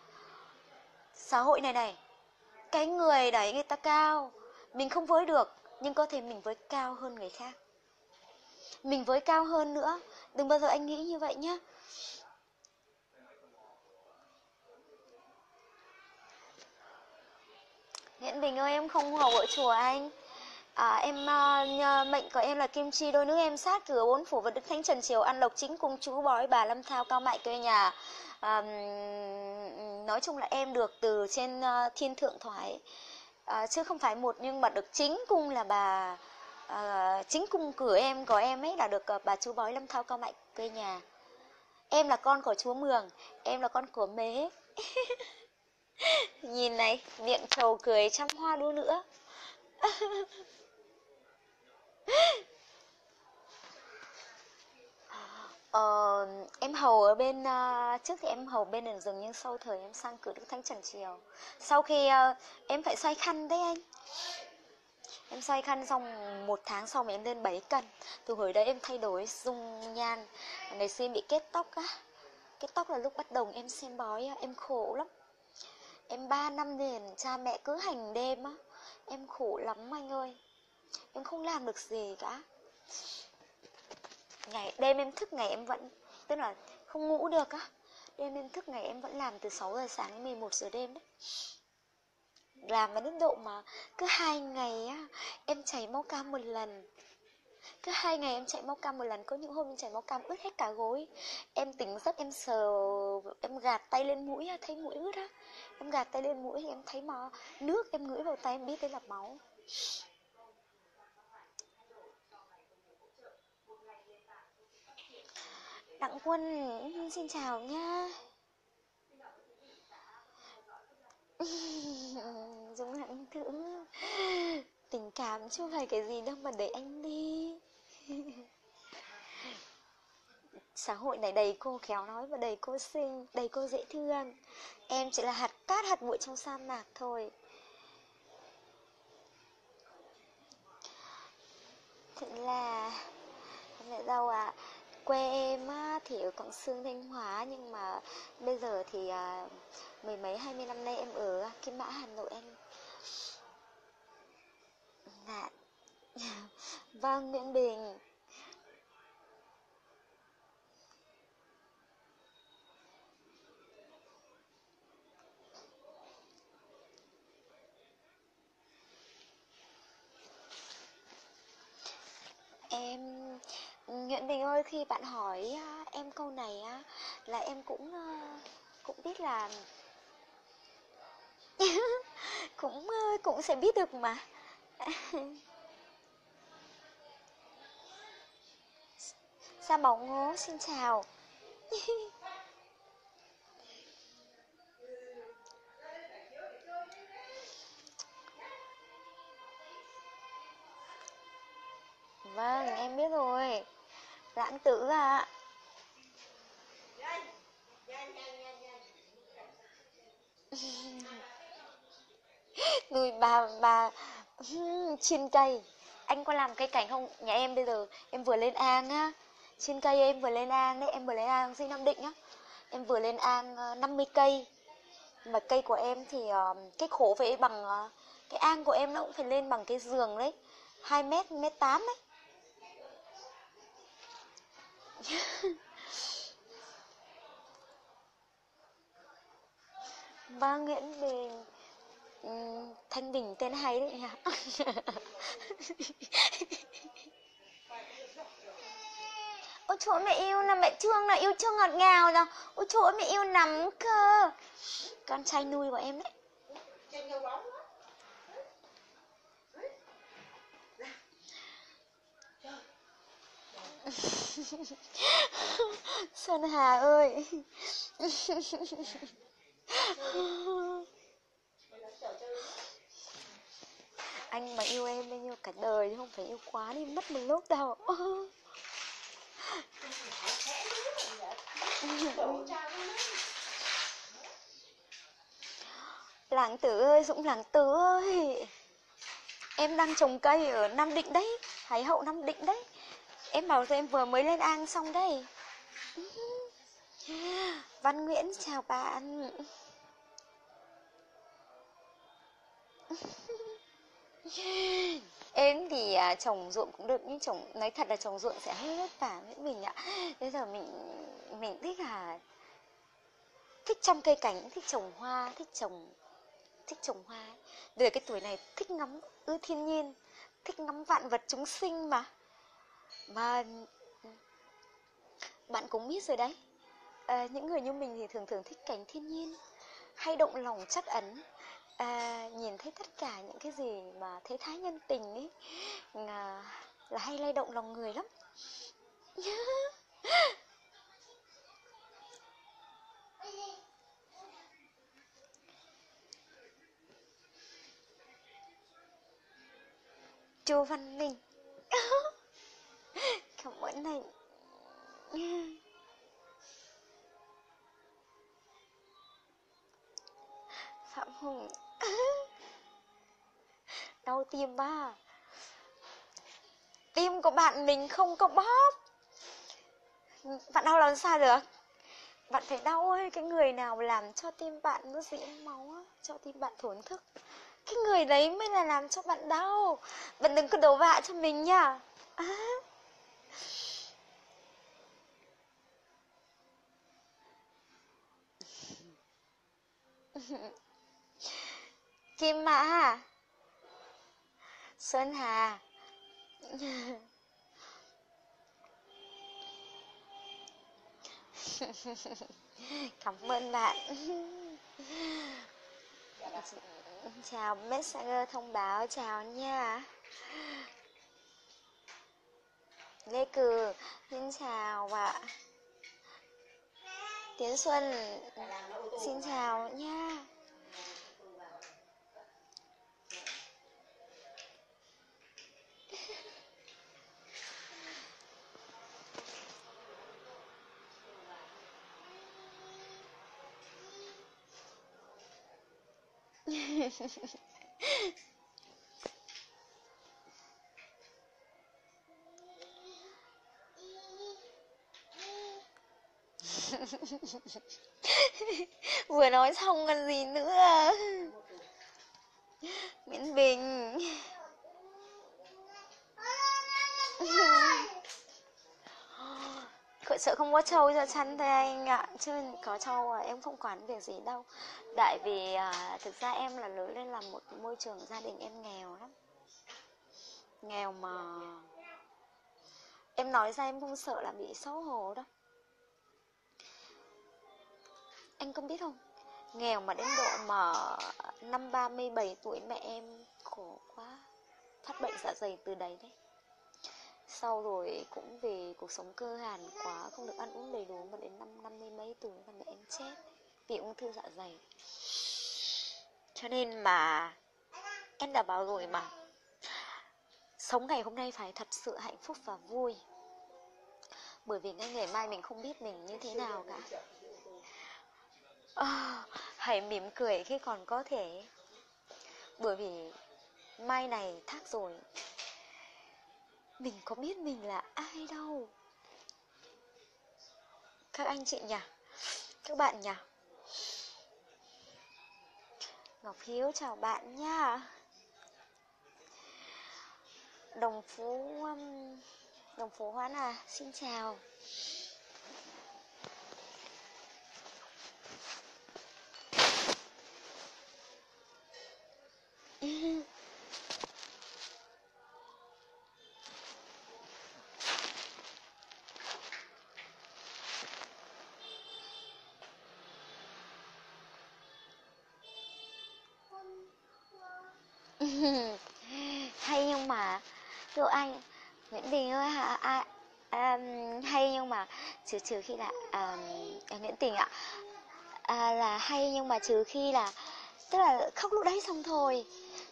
xã hội này này cái người đấy người ta cao mình không với được nhưng có thể mình với cao hơn người khác. Mình với cao hơn nữa. Đừng bao giờ anh nghĩ như vậy nhé Nguyễn Bình ơi em không hầu ở chùa anh. À, Em uh, mệnh của em là Kim Chi Đôi nước em sát cửa bốn phủ và Đức Thánh Trần Triều Ăn lộc chính cung chú bói bà Lâm Thao cao mại quê nhà. À, Nói chung là em được từ trên uh, thiên thượng thoái. À, Chứ không phải một nhưng mà được chính cung là bà à, Chính cung cửa em của em ấy là được uh, bà chú bói Lâm Thao cao mại quê nhà. Em là con của chúa Mường Em là con của Mế. Nhìn này, miệng trầu cười trăm hoa đua nữa. Ờ, em hầu ở bên uh, trước thì em hầu bên đền rừng nhưng sau thời em sang cửa đức thánh trần triều. Sau khi uh, em phải xoay khăn đấy anh. Em xoay khăn xong một tháng sau mà em lên 7 cân. Từ hồi đấy em thay đổi dung nhan. Ngày xưa em bị kết tóc á. Kết tóc là lúc bắt đầu em xem bói em khổ lắm. Em 3 năm liền, cha mẹ cứ hành đêm á. Em khổ lắm anh ơi. Em không làm được gì cả. Ngày, đêm em thức ngày em vẫn, Tức là không ngủ được á. Đêm em thức ngày em vẫn làm từ 6 giờ sáng đến 11 giờ đêm đấy Làm đến độ mà cứ hai ngày á, Em chảy máu cam một lần. Cứ hai ngày em chạy máu cam một lần, có những hôm em chảy máu cam ướt hết cả gối. Em tỉnh giấc, em sờ, em gạt tay lên mũi thấy mũi ướt á em gạt tay lên mũi, em thấy mà nước em ngửi vào tay, em biết đấy là máu. Đặng quân, xin chào nhá. Dung hạnh thử tình cảm chứ không phải cái gì đâu mà để anh đi. Xã hội này đầy cô khéo nói và đầy cô xinh, đầy cô dễ thương. Em chỉ là hạt cát hạt bụi trong sa mạc thôi. Thật là mẹ dâu à quê em á, thì ở Quảng Sương Thanh Hóa nhưng mà bây giờ thì à, mười mấy hai mươi năm nay em ở Kim Mã Hà Nội anh. Dạ. Vâng Nguyễn Bình em bạn Bình ơi, khi bạn hỏi em câu này á là em cũng cũng biết là cũng cũng sẽ biết được mà. Sa Bảo Ngố xin chào. tử ạ. Người bà bà trên cây. Anh có làm cây cảnh không? Nhà em bây giờ em vừa lên An á. Trên cây em vừa lên An đấy, em vừa lên An sinh Nam Định á. Em vừa lên An 50 ờ, cây. Mà cây của em thì uh, cái khổ phải bằng uh, cái An của em nó cũng phải lên bằng cái giường đấy. 2 mét, mét 8 đấy ba Nguyễn Bình. Ừ, Thanh Bình tên hay đấy nhỉ Ôi chỗ mẹ yêu là mẹ Trương là yêu Trương ngọt ngào rồi. Ôi chỗ mẹ yêu nắm cơ. Con trai nuôi của em đấy. Sơn Hà ơi. Anh mà yêu em bao nhiêu cả đời chứ không phải yêu quá đi mất một lúc đâu. Làng tử ơi, Dũng làng tử ơi. Em đang trồng cây ở Nam Định đấy Hải hậu Nam Định đấy. Em bảo rồi em vừa mới lên An xong đây Văn Nguyễn chào bạn Em thì à, trồng ruộng cũng được nhưng trồng nói thật là trồng ruộng sẽ hơi vất vả với mình ạ. Bây giờ mình mình thích là thích chăm cây cảnh, thích trồng hoa, thích trồng thích trồng hoa. về cái tuổi này thích ngắm ưa thiên nhiên, thích ngắm vạn vật chúng sinh mà mà bạn cũng biết rồi đấy. À, những người như mình thì thường thường thích cảnh thiên nhiên hay động lòng chắc ấn à, nhìn thấy tất cả những cái gì mà thế thái nhân tình ấy à, là hay lay động lòng người lắm. Chu Văn Minh Cảm ơn này Phạm Hùng. Đau tim ba à. Tim của bạn mình không có bóp. Bạn đau làm sao được? Bạn phải đau ơi Cái người nào làm cho tim bạn nó dĩ máu á, Cho tim bạn thổn thức. Cái người đấy mới là làm cho bạn đau. Bạn đừng có đổ vạ cho mình nha. À. Kim Mã Xuân Hà. Cảm ơn bạn. Chào Messenger thông báo chào nha. Lê Cừ Xin chào ạ Tiến Xuân. Xin chào nha. Vừa nói xong còn gì nữa? Nguyễn Bình. Cậu sợ không có trâu cho chăn thôi anh ạ? Chứ có trâu à, em không quản việc gì đâu. Tại vì à, thực ra em là lớn lên làm một môi trường gia đình em nghèo lắm. Nghèo mà. Em nói ra em không sợ là bị xấu hổ đâu. Anh không biết không? Nghèo mà đến độ mà năm ba mươi bảy tuổi mẹ em khổ quá, phát bệnh dạ dày từ đấy đấy. Sau rồi cũng vì cuộc sống cơ hàn quá, không được ăn uống đầy đủ mà đến năm năm mươi mấy tuổi là mẹ em chết vì ung thư dạ dày. Cho nên mà em đã bảo rồi mà, sống ngày hôm nay phải thật sự hạnh phúc và vui. Bởi vì ngay ngày mai mình không biết mình như thế nào cả à, hãy mỉm cười khi còn có thể. Bởi vì mai này thác rồi. Mình có biết mình là ai đâu. Các anh chị nhỉ các bạn nhỉ. Ngọc hiếu chào bạn nha. Đồng phú um, đồng phú hoán à xin chào. hay nhưng mà thưa anh Nguyễn Tình ơi hả? À, à, um, hay nhưng mà trừ trừ khi là à, à, Nguyễn Tình ạ. À, là hay nhưng mà trừ khi là tức là khóc lúc đấy xong thôi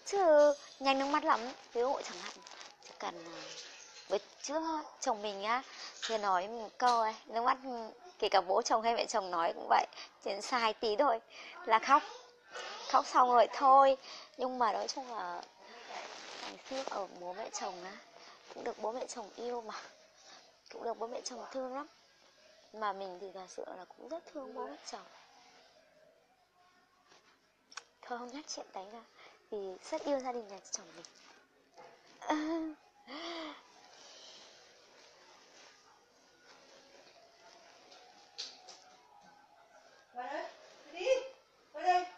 chứ nhanh nước mắt lắm. Ví dụ chẳng hạn, chỉ cần ờ, với trước chồng mình á thì nói một câu ấy, nước mắt, kể cả bố chồng hay mẹ chồng nói cũng vậy, chỉ sai tí thôi là khóc. Khóc xong rồi thôi. Nhưng mà nói chung là, ngày xưa ở bố mẹ chồng á, cũng được bố mẹ chồng yêu mà, cũng được bố mẹ chồng thương lắm. Mà mình thì thật sự là cũng rất thương bố mẹ chồng. Thôi không nhắc chuyện đấy ra vì rất yêu gia đình nhà chồng mình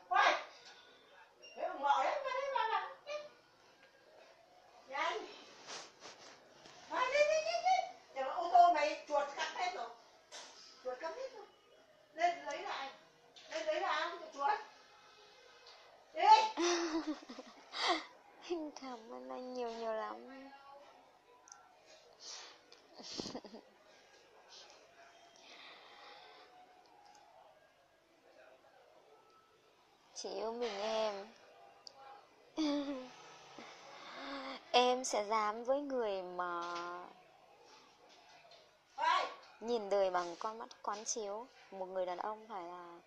What ơn anh nhiều nhiều lắm chỉ yêu mình em. Em sẽ dám với người mà nhìn đời bằng con mắt quán chiếu, một người đàn ông phải là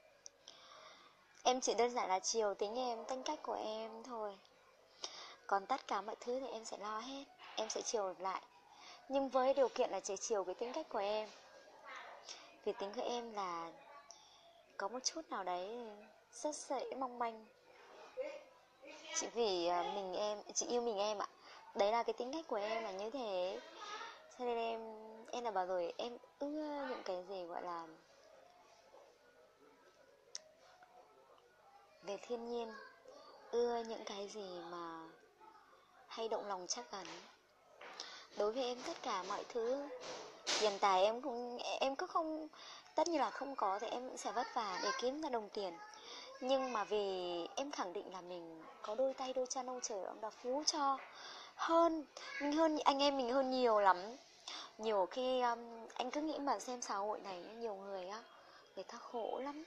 em chỉ đơn giản là chiều tính em, tính cách của em thôi. Còn tất cả mọi thứ thì em sẽ lo hết, em sẽ chiều lại nhưng với điều kiện là trời chiều cái tính cách của em vì tính của em là có một chút nào đấy rất dễ mong manh. Chỉ vì à, mình em, chị yêu mình em ạ. Đấy là cái tính cách của em là như thế. Cho nên em em là bảo rồi, em ưa những cái gì gọi là về thiên nhiên, ưa những cái gì mà hay động lòng chắc ẩn đối với em tất cả mọi thứ hiện tại em cũng em cứ không tất nhiên là không có thì em sẽ vất vả để kiếm ra đồng tiền. Nhưng mà vì em khẳng định là mình có đôi tay đôi chân ông trời ông đã phú cho hơn mình hơn anh em mình hơn nhiều lắm. Nhiều khi um, anh cứ nghĩ mà xem xã hội này nhiều người á người ta khổ lắm.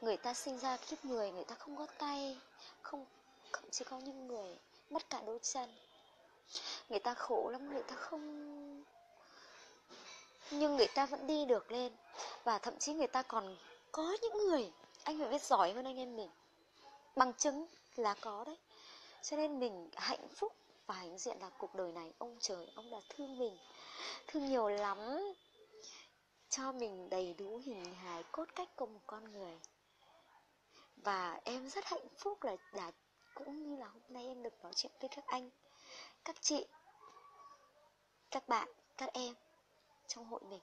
Người ta sinh ra kiếp người người ta không có tay không không chỉ có những người mất cả đôi chân người ta khổ lắm, người ta không, nhưng người ta vẫn đi được lên. Và thậm chí người ta còn có những người, anh phải biết giỏi hơn anh em mình. Bằng chứng là có đấy. Cho nên mình hạnh phúc và hãnh diện là cuộc đời này. Ông trời, ông đã thương mình. Thương nhiều lắm. Cho mình đầy đủ hình hài, cốt cách của một con người. Và em rất hạnh phúc là đã, cũng như là hôm nay em được nói chuyện với các anh các chị, các bạn, các em trong hội mình.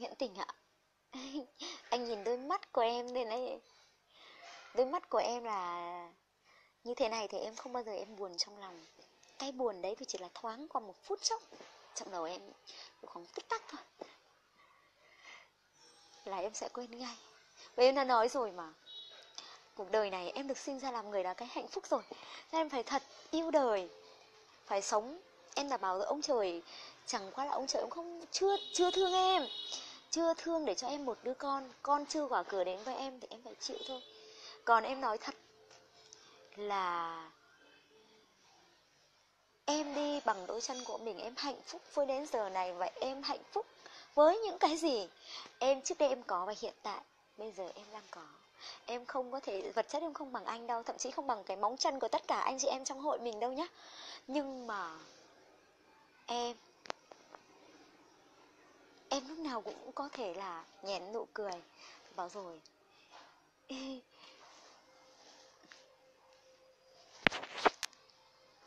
Nguyễn Tình ạ. Anh nhìn đôi mắt của em đây này Đôi mắt của em là Như thế này thì em không bao giờ em buồn trong lòng. Cái buồn đấy thì chỉ là thoáng qua một phút chốc. Trong đầu em khoảng tích tắc thôi. Là em sẽ quên ngay. Vì em đã nói rồi mà. Cuộc đời này em được sinh ra làm người là cái hạnh phúc rồi. Nên em phải thật yêu đời. Phải sống. Em đã bảo rồi, ông trời, Chẳng qua là ông trời cũng không, chưa chưa thương em. Chưa thương để cho em một đứa con. Con chưa quả cửa đến với em thì em phải chịu thôi. Còn em nói thật là em đi bằng đôi chân của mình, em hạnh phúc với đến giờ này và em hạnh phúc với những cái gì em trước đây em có và hiện tại bây giờ em đang có. Em không có thể, vật chất em không bằng anh đâu, thậm chí không bằng cái móng chân của tất cả anh chị em trong hội mình đâu nhá. Nhưng mà em em lúc nào cũng có thể là nhén nụ cười. Bảo rồi.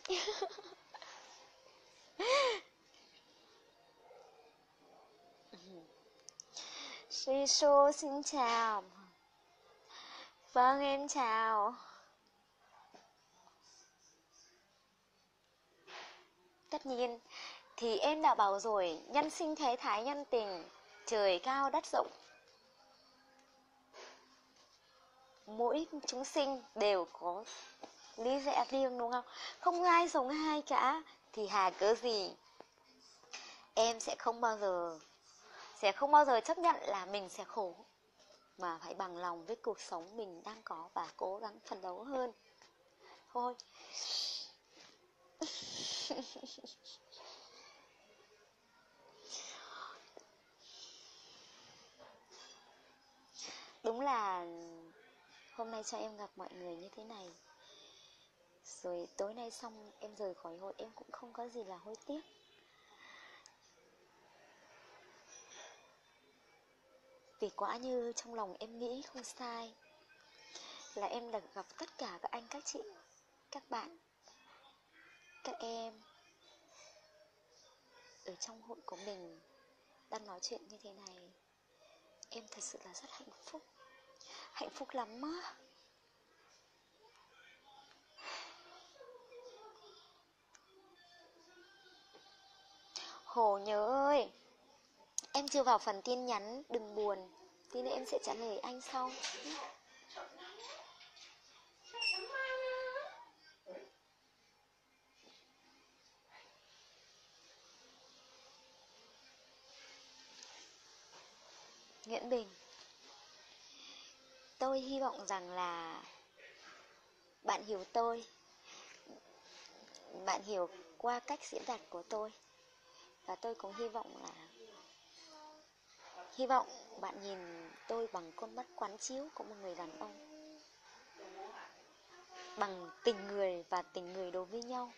Shiso xin chào. Vâng em chào. Tất nhiên, thì em đã bảo rồi, nhân sinh thế thái nhân tình, trời cao đất rộng. Mỗi chúng sinh đều có lý lẽ riêng, đúng không? Không ai giống ai cả thì hà cớ gì? Em sẽ không bao giờ, sẽ không bao giờ chấp nhận là mình sẽ khổ, mà phải bằng lòng với cuộc sống mình đang có và cố gắng phấn đấu hơn. Thôi. Đúng là hôm nay cho em gặp mọi người như thế này rồi tối nay xong, em rời khỏi hội, em cũng không có gì là hối tiếc. Vì quả như trong lòng em nghĩ không sai, là em được gặp tất cả các anh, các chị, các bạn, các em ở trong hội của mình đang nói chuyện như thế này. Em thật sự là rất hạnh phúc. Hạnh phúc lắm á. Hồ nhớ ơi, Em chưa vào phần tin nhắn, Đừng buồn. Tí nữa em sẽ trả lời anh sau. Nguyễn Bình, Tôi hy vọng rằng là bạn hiểu tôi, Bạn hiểu qua cách diễn đạt của tôi. Và tôi cũng hy vọng là, Hy vọng bạn nhìn tôi bằng con mắt quán chiếu của một người đàn ông, Bằng tình người và tình người đối với nhau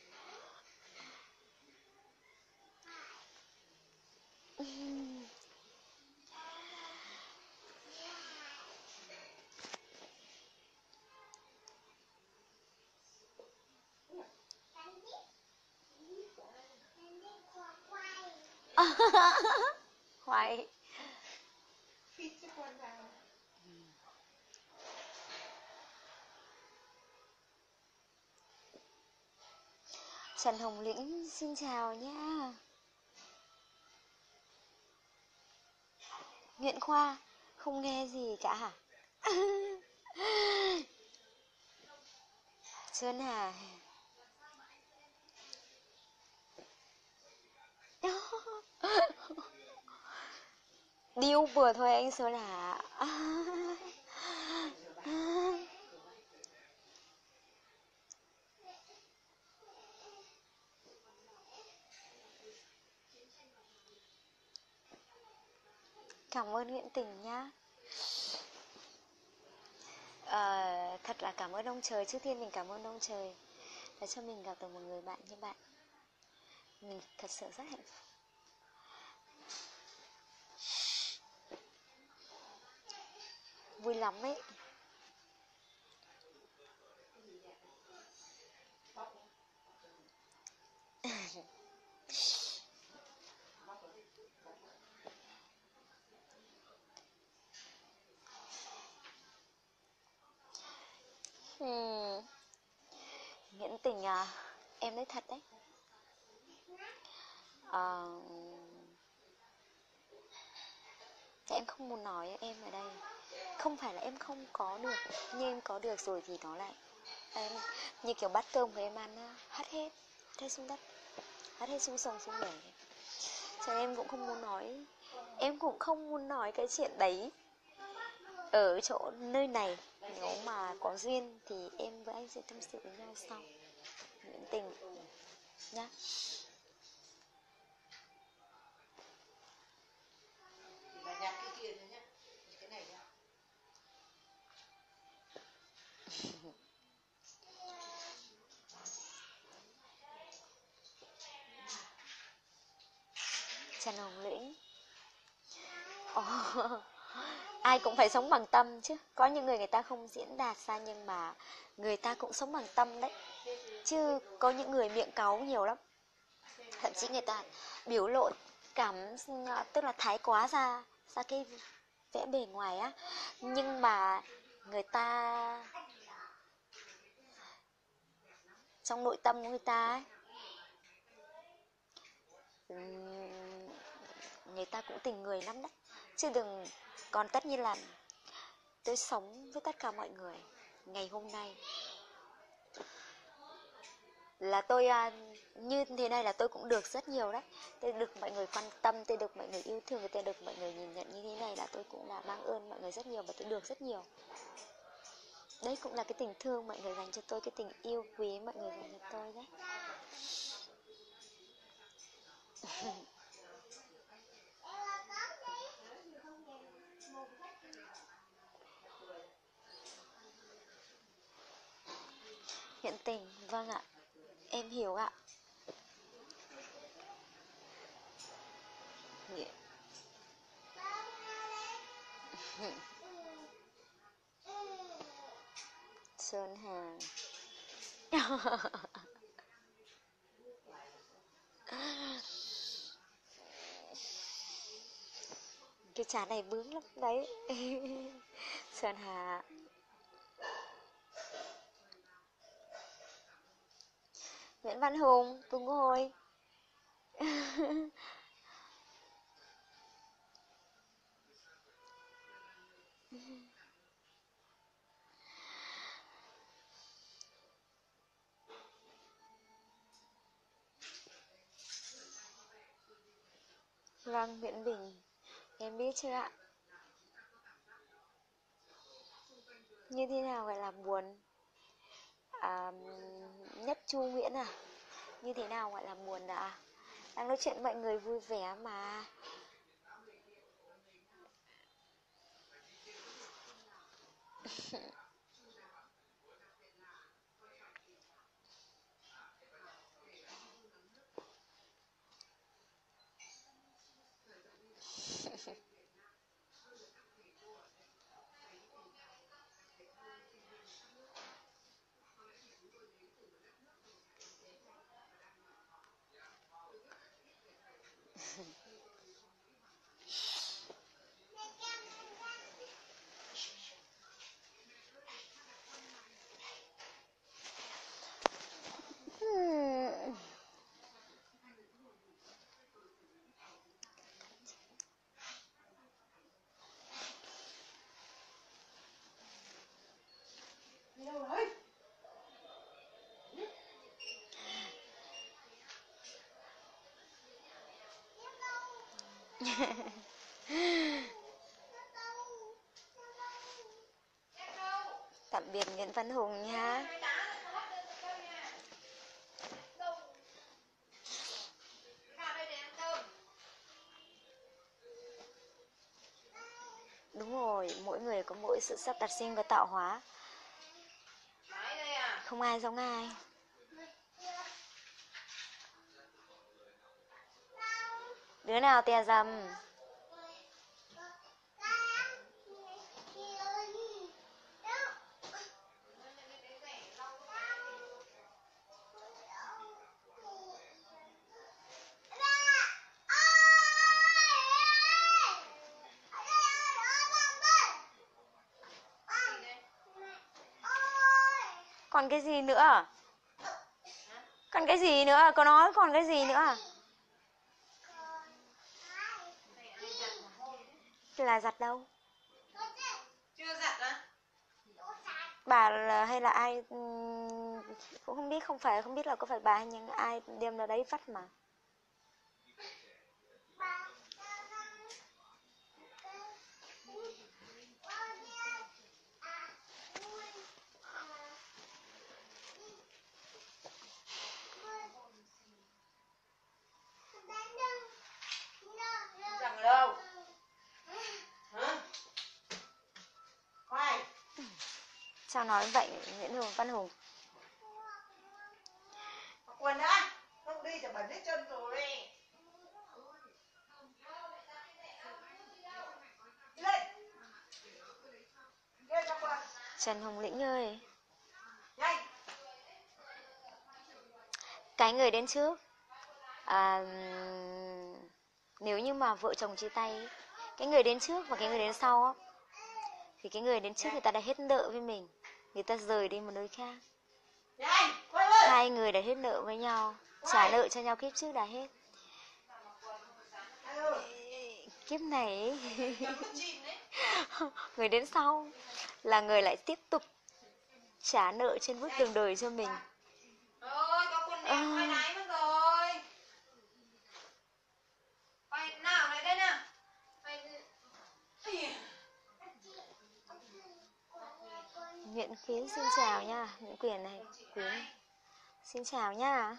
Khoai Trần Hồng Lĩnh xin chào nhé. Nguyễn Khoa, Không nghe gì cả hả? Sơn Hà. Điêu vừa thôi anh Sơn Hà. Cảm ơn Nguyễn Tình nhá. À, Thật là cảm ơn ông trời. Trước tiên mình cảm ơn ông trời Đã cho mình gặp được một người bạn như bạn. Mình thật sự rất hạnh phúc. Vui lắm ấy. Ừ. Hmm. Nguyễn tình à Em nói thật đấy. À, Em không muốn nói em ở đây. Không phải là em không có được Nhưng em có được rồi thì nó lại em Như kiểu bát cơm của em ăn á hết Hắt hết xuống đất Hắt hết xuống sông xuống bể Cho nên em cũng không muốn nói. Em cũng không muốn nói cái chuyện đấy. Ở chỗ nơi này. Nếu mà có duyên Thì em với anh sẽ tâm sự với nhau sau. Nguyễn tình Nhá. Trần Hồng Lĩnh. Oh, Ai cũng phải sống bằng tâm chứ. Có những người người ta không diễn đạt ra Nhưng mà người ta cũng sống bằng tâm đấy. Chứ có những người miệng cáu nhiều lắm. Thậm chí người ta biểu lộ cảm, Tức là thái quá ra Ra cái vẽ bề ngoài á. Nhưng mà người ta, Trong nội tâm của người ta ấy người ta cũng tình người lắm đấy. Chứ đừng còn tất nhiên là tôi sống với tất cả mọi người ngày hôm nay. Là tôi à, như thế này là tôi cũng được rất nhiều đấy. Tôi được mọi người quan tâm, tôi được mọi người yêu thương và tôi được mọi người nhìn nhận như thế này là tôi cũng là mang ơn mọi người rất nhiều và tôi được rất nhiều. Đấy cũng là cái tình thương mọi người dành cho tôi, cái tình yêu quý mọi người dành cho tôi đấy. Hiện tình, vâng ạ. Em hiểu ạ. Sơn Hà Cái trà này bướng lắm đấy. Sơn Hà Nguyễn Văn Hùng, Tùng ngồi. Vâng, Nguyễn Bình Em biết chưa ạ? Như thế nào gọi là buồn? À, Nhất Chu Nguyễn à? Như thế nào gọi là buồn à Đang nói chuyện mọi người vui vẻ mà Tạm biệt Nguyễn Văn Hùng nha. Đúng rồi, mỗi người có mỗi sự sắp đặt sinh và tạo hóa. Không ai giống ai. đứa nào tè dầm? Còn cái gì nữa? Còn cái gì nữa? Có nói còn cái gì nữa? Là giặt đâu? Chưa giặt á. Bà là, hay là ai cũng không biết không phải không biết là có phải bà hay nhưng ai đem ra đấy vắt mà nói vậy Nguyễn Hùng Văn Hùng quần đã. Không đi thì bẩn hết chân rồi. Đi lên. Lên mặc quần. Trần Hồng Lĩnh ơi Nhanh. cái người đến trước à, nếu như mà vợ chồng chia tay cái người đến trước và cái người đến sau thì cái người đến trước người ta đã hết nợ với mình người ta rời đi một nơi khác. Hai người đã hết nợ với nhau. Trả nợ cho nhau kiếp trước đã hết. Kiếp này người đến sau là người lại tiếp tục trả nợ trên bước đường đời cho mình. À. Nguyễn xin chào nha những Quyền này Khuyến Xin chào nha.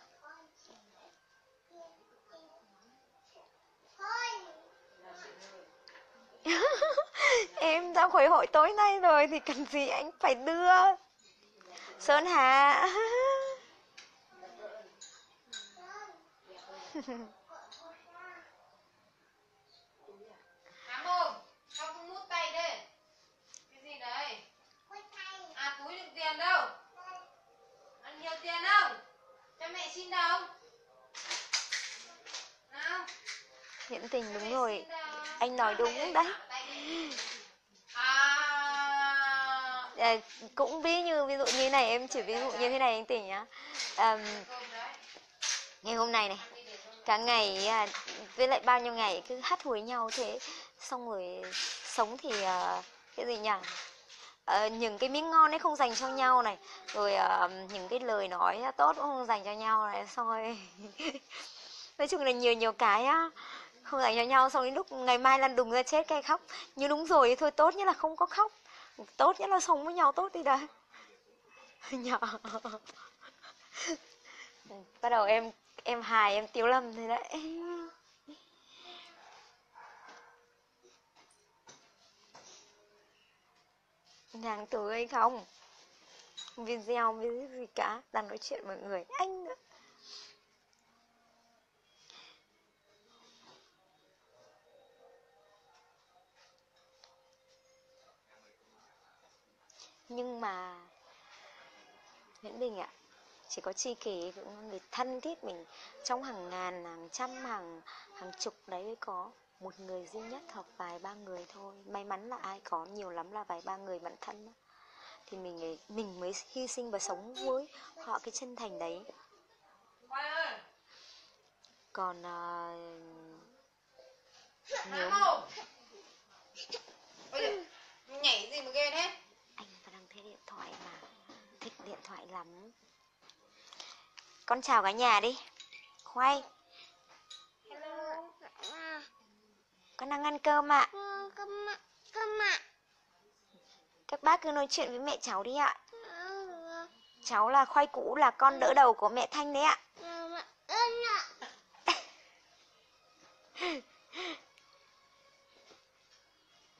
Em đã khuấy hội tối nay rồi Thì cần gì anh phải đưa? Sơn Hà Hám ôm, sao không mút tay đây? Cái gì đấy? À túi đựng tiền đâu? Ăn nhiều tiền không? Cho mẹ xin đâu? Nào? Hiện tình đúng rồi? Anh nói đúng đấy. À. à, Cũng ví như ví dụ như này Em chỉ ví dụ như thế này anh tỉnh nhá à. Ngày hôm nay này cả ngày à, với lại bao nhiêu ngày cứ hắt hủi nhau thế xong rồi sống thì à, cái gì nhỉ Ờ, những cái miếng ngon ấy không dành cho nhau này rồi uh, những cái lời nói tốt cũng không dành cho nhau này xong rồi nói chung là nhiều nhiều cái á không dành cho nhau xong đến lúc ngày mai lăn đùng ra chết cái khóc. Như đúng rồi thì thôi tốt nhất là không có khóc tốt nhất là sống với nhau tốt đi đã. Nhỏ. Bắt đầu em em hài em tiếu lâm thế đấy. Nàng từ hay không? Video với gì cả, đang nói chuyện với mọi người anh nữa nhưng mà, Nguyễn Bình ạ, chỉ có chi kỷ cũng người thân thiết mình. Trong hàng ngàn, hàng trăm, hàng hàng chục đấy mới có một người duy nhất hoặc vài ba người thôi. May mắn là ai có nhiều lắm là vài ba người bạn thân thì mình ấy, mình mới hy sinh và sống với họ cái chân thành đấy. Còn ờ, nếu nhảy gì mà ghê thế? anh vẫn đang thấy điện thoại mà. Thích điện thoại lắm. Con chào cả nhà đi. Khoai con đang ăn cơm ạ. Các bác cứ nói chuyện với mẹ cháu đi ạ. Cháu là khoai cũ là con đỡ đầu của mẹ thanh đấy ạ.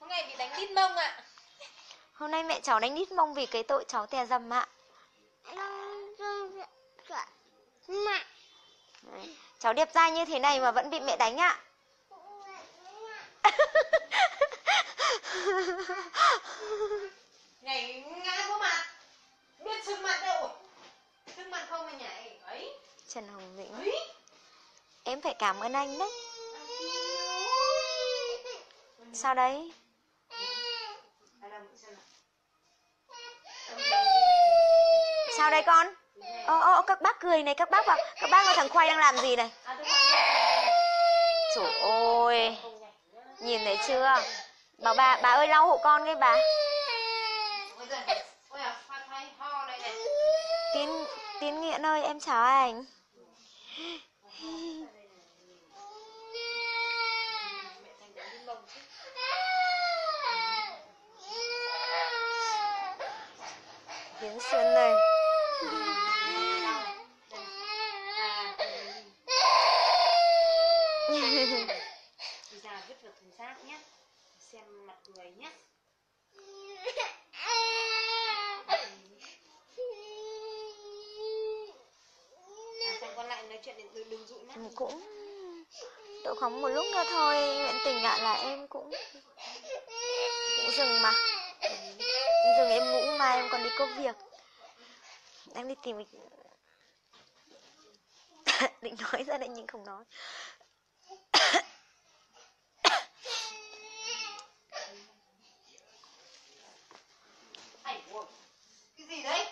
Hôm nay bị đánh đít mông ạ. hôm nay mẹ cháu đánh đít mông vì cái tội cháu tè dầm ạ. Đấy. cháu đẹp trai như thế này mà vẫn bị mẹ đánh ạ Nhảy ngã vô mặt. Biết sưng mặt đâu. Sưng mặt không mà nhảy. Ấy. trần hồng vĩnh Ấy. em phải cảm ơn anh đấy sao đấy À, sao đây con ô ô các bác cười này các bác bảo các bác ơi thằng khoai đang làm gì này trời ơi nhìn thấy chưa? Bảo bà bà ơi, lau hộ con cái bà. Tiến tiến tín tín nghiện ơi, em chào anh. Tiến xuân này. Thì thần giác nhé. Xem mặt người nhé. À, con lại nói chuyện đừng, đừng dụi mắt. Cũng độ khoảng một lúc nữa thôi. Nguyện tình ạ là em cũng cũng dừng mà. Dừng em ngủ mà em còn đi công việc. Em đi tìm định nói ra đây nhưng không nói Ai ôi, cái gì đấy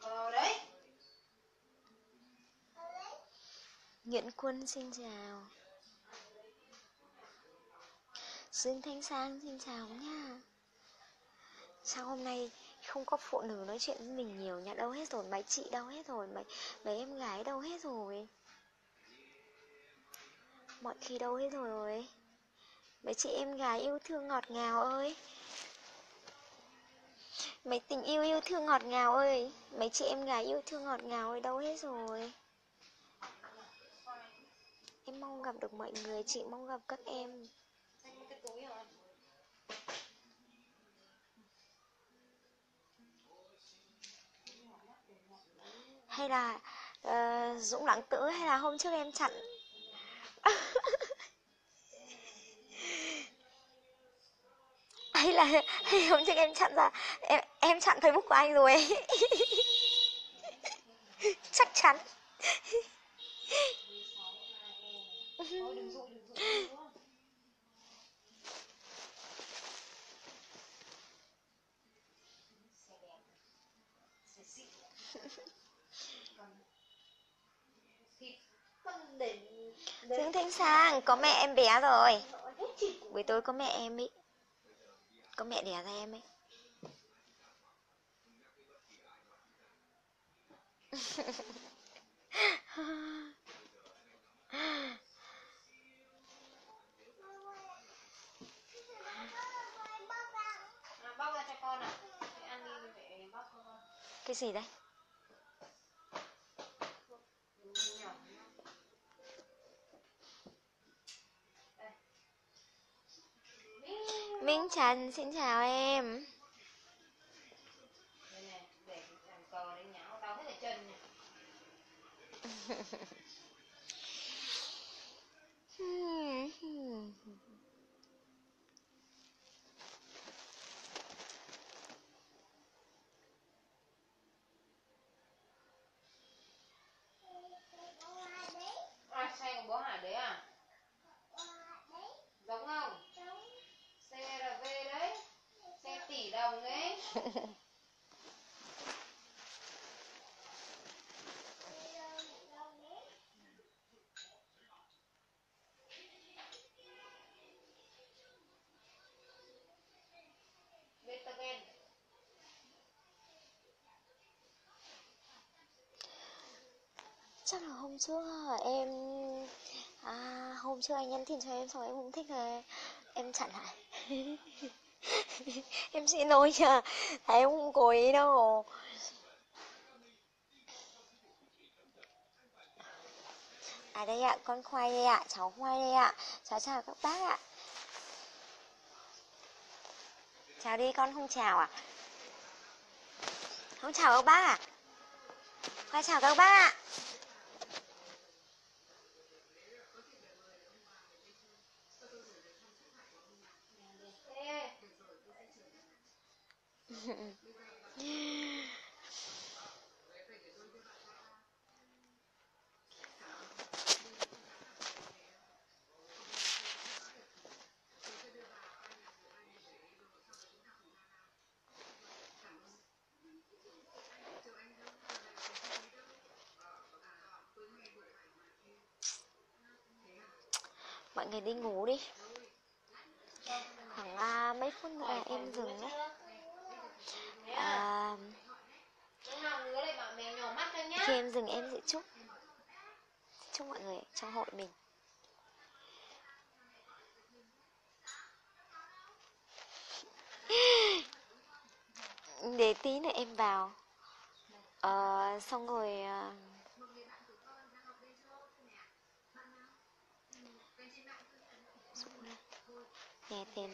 Ờ đấy Nguyễn Quân xin chào. Dương Thanh Sang xin chào nha. Sao hôm nay không có phụ nữ nói chuyện với mình nhiều? Nhá Đâu hết rồi, mấy chị đâu hết rồi? Mấy, mấy em gái đâu hết rồi? Mọi khi đâu hết rồi? Mấy chị em gái yêu thương ngọt ngào ơi. Mấy tình yêu yêu thương ngọt ngào ơi. Mấy chị em gái yêu thương ngọt ngào ơi đâu hết rồi? Em mong gặp được mọi người, chị mong gặp các em. Hay là uh, Dũng lãng tử hay là hôm trước em chặn? Hay là hay hôm trước em chặn ra em em chặn Facebook của anh rồi ấy. chắc chắn. Thôi đừng đừng Dương Thanh Sang, có mẹ em bé rồi. Buổi tối có mẹ em ấy có mẹ đẻ ra em ấy. con à Để ăn đi phải bóc cho con. Cái gì đây. Minh Trần xin chào em. Đây này, để cái bàn cờ đấy nhão tao hết ở chân này. À, xe của bố Hải đấy à? Giống không? CRV đấy. Xe tỷ đồng đấy. Betagen chắc là hôm trước em à, hôm trước anh nhắn tin cho em xong em không thích rồi em chặn lại. Em xin lỗi nha tại em không cố ý đâu. À đây ạ con khoai đây ạ cháu khoai đây ạ. Cháu chào các bác ạ. Chào đi con không chào à? Không chào các bác à? Khoai chào các bác ạ Ê, phải đi ngủ đi khoảng à, mấy phút nữa là em dừng đấy à, Lúc nào ngứa lại bảo mẹ nhỏ mắt cho nhá. khi em dừng em sẽ chúc chúc mọi người trong hội mình để tí nữa em vào ờ, xong rồi ờ, nghe thêm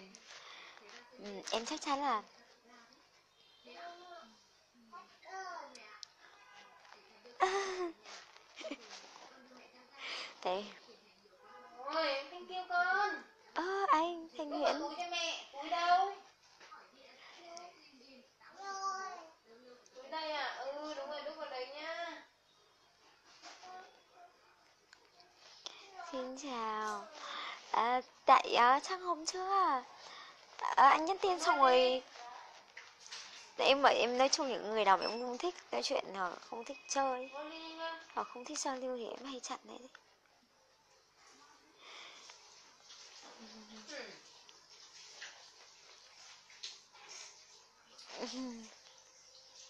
ừ, em chắc chắn là Ôi, em thanh kêu con. Ơ anh ở Nguyễn túi cho mẹ. Túi đâu? Túi đây à? Ừ, đúng rồi, đút vào đấy nhá. Xin chào. À, Tại à, chắc hôm trước à, à, Anh nhắn tin xong rồi Để em bảo em nói chung những người nào mà em không thích nói chuyện hoặc không thích chơi hoặc không thích giao lưu thì em hay chặn đấy.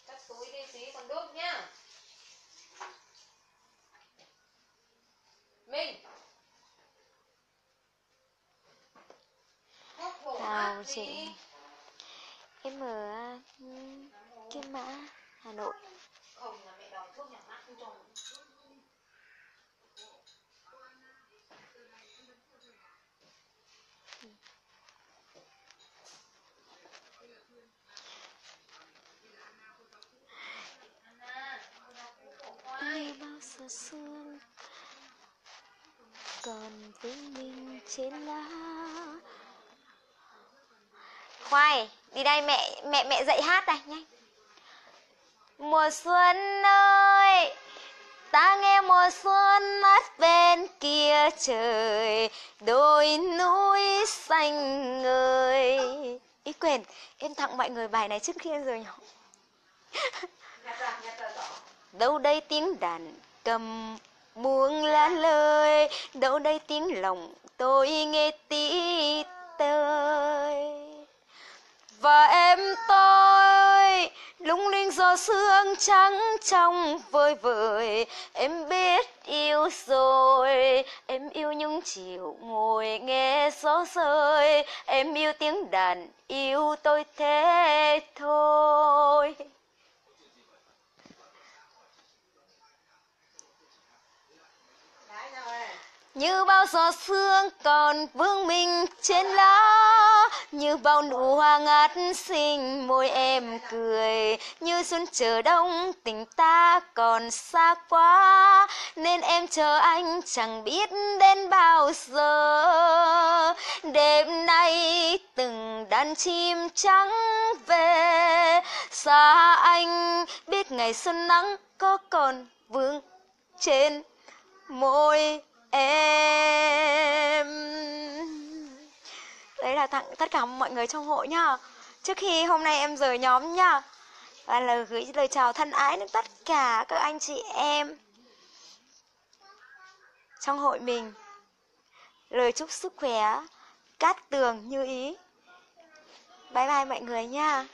Cắt túi đi tí còn đốt nhá. Mình. Hốt hổ Chào mắt chị. Em ở à, Kim Mã Hà Nội Không là mẹ đòi thuốc nhỏ mắt cho. Giờ Còn vững mình trên lá Khoai, đi đây mẹ mẹ mẹ dạy hát này nhanh Mùa xuân ơi Ta nghe mùa xuân mắt bên kia trời Đôi núi xanh ngời. Ý quyền em tặng mọi người bài này trước khi em rời đâu đây tiếng đàn cầm buông lá lời đâu đây tiếng lòng tôi nghe tí tơi và em tôi, lung linh gió sương trắng trong vơi vợi em biết yêu rồi, em yêu những chiều ngồi nghe gió rơi. Em yêu tiếng đàn yêu tôi thế thôi Đấy rồi. Như bao gió sương còn vương mình trên lá, Như bao nụ hoa ngát xinh môi em cười. Như xuân chờ đông, tình ta còn xa quá, Nên em chờ anh chẳng biết đến bao giờ. Đêm nay từng đàn chim trắng về, Xa anh biết ngày xuân nắng có còn vương trên môi em. Đấy là tặng tất cả mọi người trong hội nhá. Trước khi hôm nay em rời nhóm nhá. Và lời gửi, lời chào thân ái đến tất cả các anh chị em trong hội mình. Lời chúc sức khỏe, cát tường như ý. Bye bye mọi người nha